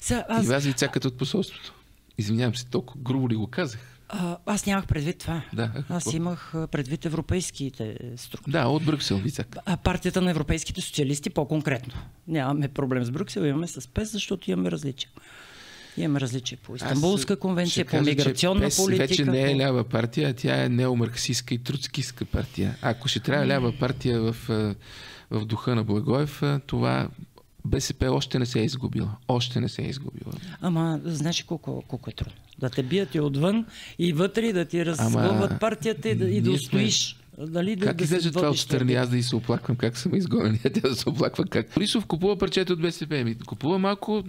Сега, аз... И вас ви цакат от посолството. Извинявам се, толкова грубо ли го казах? А, аз нямах предвид това. Да, аз имах предвид европейските структури. Да, от Брюксел, Вицак. А партията на европейските социалисти по-конкретно. Нямаме проблем с Брюксел, имаме с ПЕС, защото имаме различия. Имаме различия по Истанбулска конвенция, по миграционна ПЕС политика. вече не е лява партия, тя е неомарксистска и труцкистска партия. Ако ще трябва лява партия в, в духа на Благоев, това БСП още не се е изгубила. Още не се е изгубила. Ама, знаеш колко, колко е трудно? Да те бият и отвън, и вътре, да ти разгълват Ама... партията и да, и да устоиш. Дали, как да, излезе това отстрани, аз да и се оплаквам как съм изгонен, тя да се оплаква как. Борисов купува парчето от БСП, ми купува малко,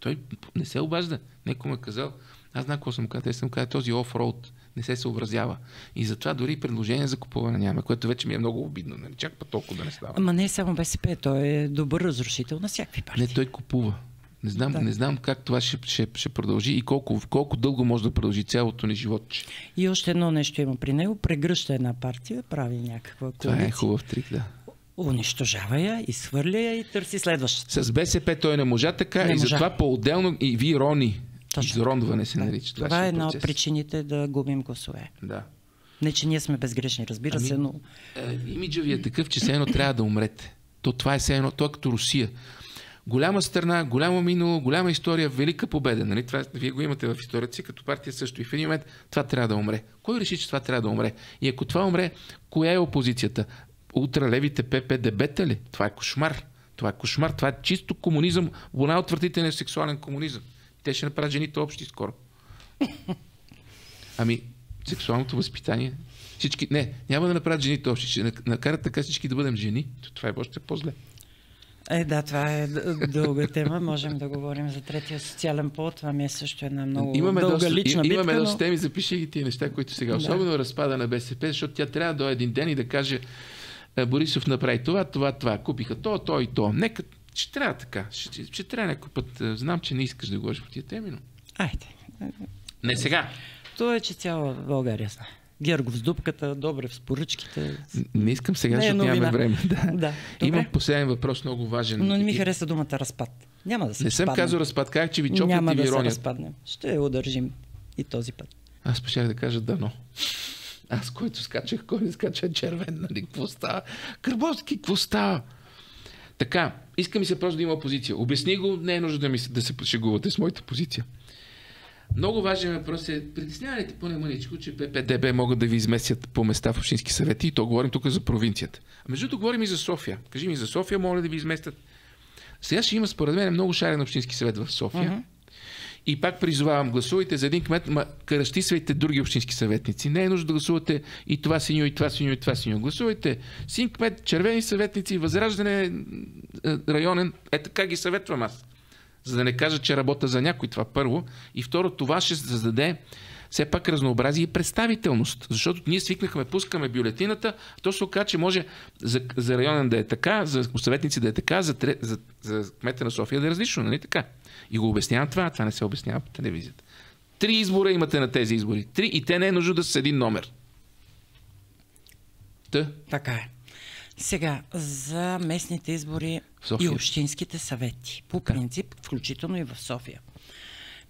той не се обажда. Некой ме казал, аз знам какво съм казал, те съм казал, този офроуд не се съобразява. И затова дори предложение за купуване няма, което вече ми е много обидно. Нали? Чак па толкова да не става. Ама не е само БСП, той е добър разрушител на всякакви партии. Не, той купува. Не знам, да. не знам как това ще, ще, ще продължи и колко, колко дълго може да продължи цялото ни живот. И още едно нещо има при него. Прегръща една партия, прави някаква коалиция. Това е хубав трик, да. Унищожава я, изхвърля я и търси следващата. С БСП той не можа така не и можа. затова по-отделно и ви Рони. Точно. Изрондване се нарича. Това, това е една от причините да губим гласове. Да. Не, че ние сме безгрешни, разбира ами, се, но... Е, имиджа ви е такъв, че все едно трябва да умрете. То това е все едно, то е като Русия. Голяма страна, голямо минало, голяма история, велика победа. Нали? Това, вие го имате в историята си, като партия също. И в един момент това трябва да умре. Кой реши, че това трябва да умре? И ако това умре, коя е опозицията? Ултралевите ППДБ-та ли? Това е кошмар. Това е кошмар. Това е чисто комунизъм, най-отвратителен сексуален комунизъм. Те ще направят жените общи скоро. Ами, сексуалното възпитание. Всички, не, няма да направят жените общи. Ще накарат така всички да бъдем жени. Това е още по-зле. Е, да, това е дълга тема. Можем да говорим за третия социален пол. Това ми е също една много имаме дълга доста, лична битка. Имаме но... доста теми, запиши ги тия неща, които сега. Особено да. разпада на БСП, защото тя трябва да дойде един ден и да каже е, Борисов направи това, това, това. Купиха то, то и то. Нека ще трябва така. Ще, ще трябва някой път. Знам, че не искаш да говориш по тия теми, но... Айде. Не сега. То е, че цяла България знае. Гергов с дупката, Добрев с поръчките. Не искам сега, защото е нямаме време. Да. да. Имам последен въпрос, много важен. Но не ми хареса думата разпад. Няма да се Не съм казал разпад, как че ви чопнат Няма и ви да се разпаднем. Ще удържим и този път. Аз пощях да кажа дано. Аз, който скачах, кой не скача червен, нали? Какво става? Кърбовски, какво става? Така, Иска ми се просто да има опозиция. Обясни го, не е нужно да, ми, да се шегувате с моята позиция. Много важен въпрос е, притеснявайте поне мъничко, че ППДБ могат да ви изместят по места в общински съвети и то говорим тук за провинцията. А между другото говорим и за София. Кажи ми за София, моля да ви изместят. Сега ще има според мен много шарен общински съвет в София. Uh-huh. И пак призовавам, гласувайте за един кмет, ма кръщисвайте други общински съветници. Не е нужно да гласувате и това синьо, и това синьо, и това синьо. Гласувайте син кмет, червени съветници, възраждане е, районен. Е така ги съветвам аз. За да не кажа, че работя за някой това първо. И второ, това ще създаде все пак разнообразие и представителност. Защото ние свикнахме, пускаме бюлетината, то се оказа, че може за, за районен да е така, за съветници да е така, за, за, за кмета на София да е различно, нали така? И го обяснявам това, това не се обяснява по телевизията. Три избора имате на тези избори. Три и те не е нужно да са с един номер. Та? Така е. Сега, за местните избори и общинските съвети. По принцип, включително и в София.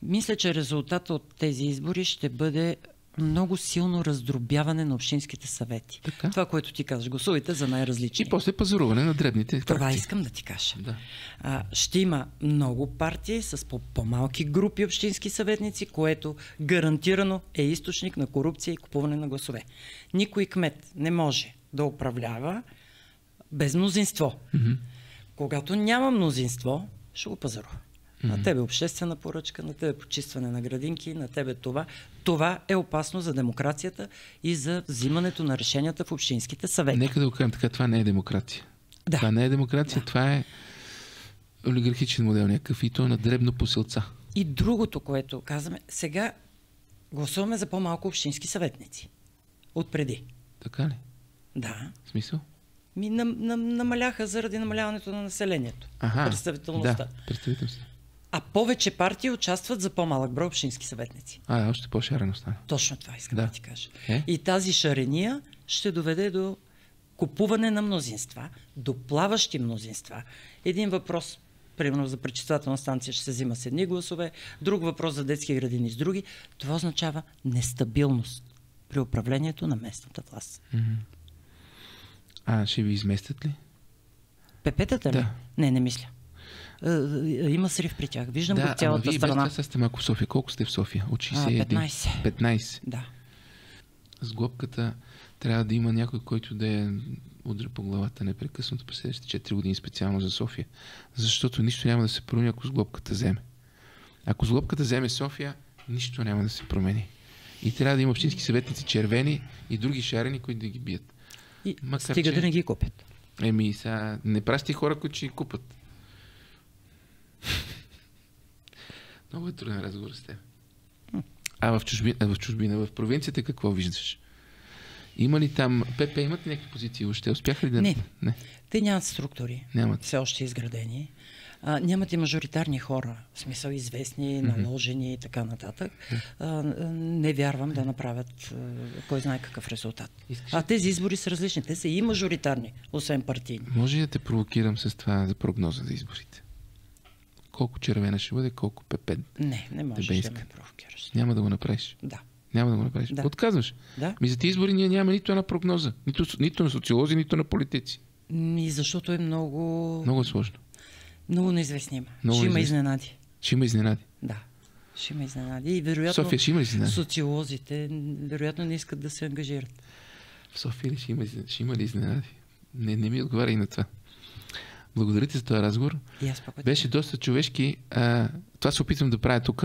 Мисля, че резултата от тези избори ще бъде много силно раздробяване на общинските съвети. Така? Това, което ти казваш, гласувайте за най-различни. И после пазаруване на дребните Това фракции. искам да ти кажа. Да. А, ще има много партии с по-малки групи общински съветници, което гарантирано е източник на корупция и купуване на гласове. Никой кмет не може да управлява без мнозинство. Mm-hmm. Когато няма мнозинство, ще го пазарува. На тебе обществена поръчка, на тебе почистване на градинки, на тебе това. Това е опасно за демокрацията и за взимането на решенията в общинските съвети. Нека да го кажем така, това не е демокрация. Да. Това не е демокрация, да. това е олигархичен модел някакъв и то е на дребно поселца. И другото, което казваме, сега гласуваме за по-малко общински съветници. Отпреди. Така ли? Да. В смисъл? Ми нам, нам, намаляха заради намаляването на населението. Ага, представителността. Да, представителността. А повече партии участват за по-малък брой общински съветници. А, още по-шарено стане. Точно това искам да, да ти кажа. Е? И тази шарения ще доведе до купуване на мнозинства, до плаващи мнозинства. Един въпрос, примерно за пречиствателна станция ще се взима с едни гласове, друг въпрос за детски градини с други. Това означава нестабилност при управлението на местната власт. А ще ви изместят ли? Пепетата ли? Да. Не, не мисля. Е, е, има срив при тях. Виждам да, го в цялата вие страна. Да, сте малко в София. Колко сте в София? От 61? 15. 15. Да. С глобката трябва да има някой, който да е удря по главата непрекъснато през следващите 4 години специално за София. Защото нищо няма да се промени, ако с глобката вземе. Ако с глобката вземе София, нищо няма да се промени. И трябва да има общински съветници червени и други шарени, които да ги бият. И Макар, стига че... да не ги купят. Еми, сега не пращи хора, които ще ги купат. Много е труден разговор с теб. А в чужбина, в чужбина, в провинцията какво виждаш? Има ли там... ПП имат ли някакви позиции още? Успяха ли да... Не. не. Те нямат структури. Нямат. Все още изградени. А, нямат и мажоритарни хора, в смисъл известни, наложени и така нататък. А, не вярвам да направят а, кой знае какъв резултат. Искаш... А тези избори са различни. Те са и мажоритарни, освен партийни. Може да те провокирам с това за прогноза за изборите? Колко червена ще бъде, колко пепе. Не, не можеш да ме провокираш. Няма да го направиш. Да. Няма да го направиш. Да. Отказваш. Да. Ми за тези избори ние нямаме нито една прогноза. Нито, нито на социолози, нито на политици. Ми, защото е много... Много е сложно. Много неизвестнима. Много ще има изненади. Ще има изненади. Да. Ще има изненади. И вероятно София ще има изненади. социолозите вероятно не искат да се ангажират. В София ли ще има, ще има ли изненади? Не, не ми отговаря и на това. Благодаря ти за този разговор. Беше доста човешки. А, това се опитвам да правя тук.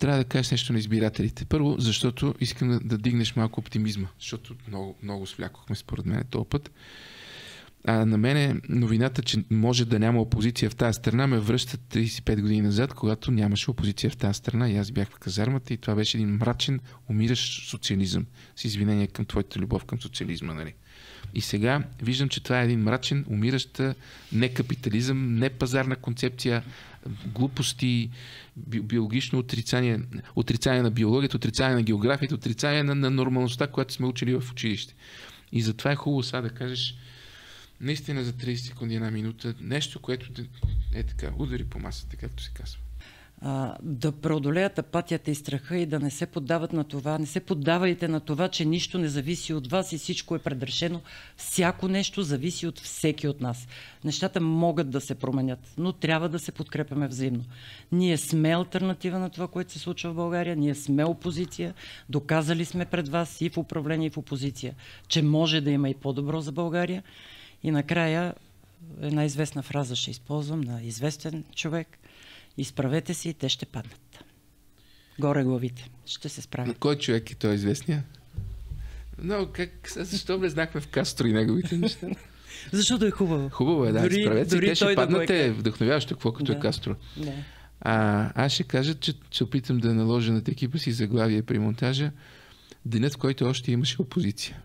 Трябва да кажеш нещо на избирателите. Първо, защото искам да, да дигнеш малко оптимизма, защото много, много свлякохме според мен този път. А на мене новината, че може да няма опозиция в тази страна, ме връща 35 години назад, когато нямаше опозиция в тази страна и аз бях в казармата и това беше един мрачен, умиращ социализъм. С извинение към твоята любов към социализма, нали? И сега виждам, че това е един мрачен, умиращ не капитализъм, не пазарна концепция, глупости, би, биологично отрицание, отрицание на биологията, отрицание на географията, отрицание на, на нормалността, която сме учили в училище. И затова е хубаво сега да кажеш наистина за 30 секунди, една минута, нещо, което е така, удари по масата, както се казва. Да преодолеят апатията и страха и да не се поддават на това. Не се поддавайте на това, че нищо не зависи от вас и всичко е предрешено. Всяко нещо зависи от всеки от нас. Нещата могат да се променят, но трябва да се подкрепяме взаимно. Ние сме альтернатива на това, което се случва в България. Ние сме опозиция. Доказали сме пред вас и в управление, и в опозиция, че може да има и по-добро за България. И накрая една известна фраза ще използвам на известен човек – Изправете се и те ще паднат. Горе главите. Ще се справят. Кой човек е той известния? Но как, защо влезнахме в Кастро и неговите неща? Защото е хубаво. Хубаво е, да. Дори, Справете се, те ще паднате да е вдъхновяващо, какво като е да. е Кастро. Да. А, аз ще кажа, че се опитам да наложа на екипа си заглавие при монтажа денят, в който още имаше опозиция.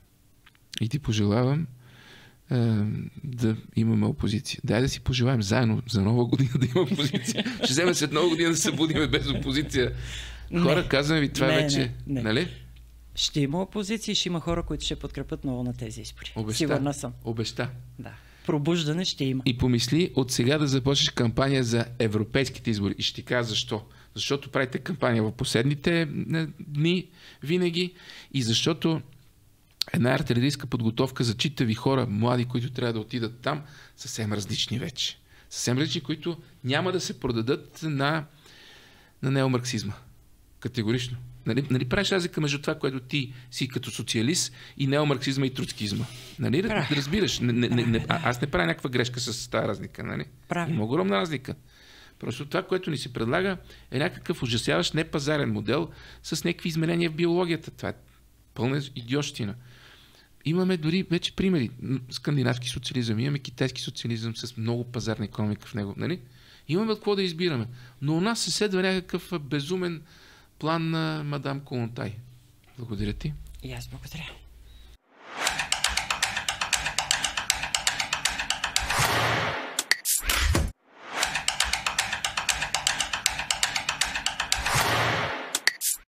И ти пожелавам да имаме опозиция. Дай да си пожелаем заедно за нова година да има опозиция. Ще вземе след нова година да се будиме без опозиция. Хора, не, казваме ви това не, вече. Не, не. Нали? Ще има опозиция и ще има хора, които ще подкрепят много на тези избори. Обеща. Сигурна съм. Обеща. Да. Пробуждане ще има. И помисли от сега да започнеш кампания за европейските избори. И ще ти кажа защо. Защото правите кампания в последните дни винаги и защото една артилерийска подготовка за читави хора, млади, които трябва да отидат там, съвсем различни вече. Съвсем различни, които няма да се продадат на, на неомарксизма. Категорично. Нали, нали правиш разлика между това, което ти си като социалист и неомарксизма и троцкизма? Нали, да разбираш? Не, не, не, а, аз не правя някаква грешка с тази разлика. Нали? Прави. Има огромна разлика. Просто това, което ни се предлага, е някакъв ужасяващ непазарен модел с някакви изменения в биологията. Това е пълна идиощина. Имаме дори вече примери. Скандинавски социализъм, имаме китайски социализъм с много пазарна економика в него. Нали? Имаме какво да избираме. Но у нас се следва някакъв безумен план на мадам Колонтай. Благодаря ти. И аз благодаря.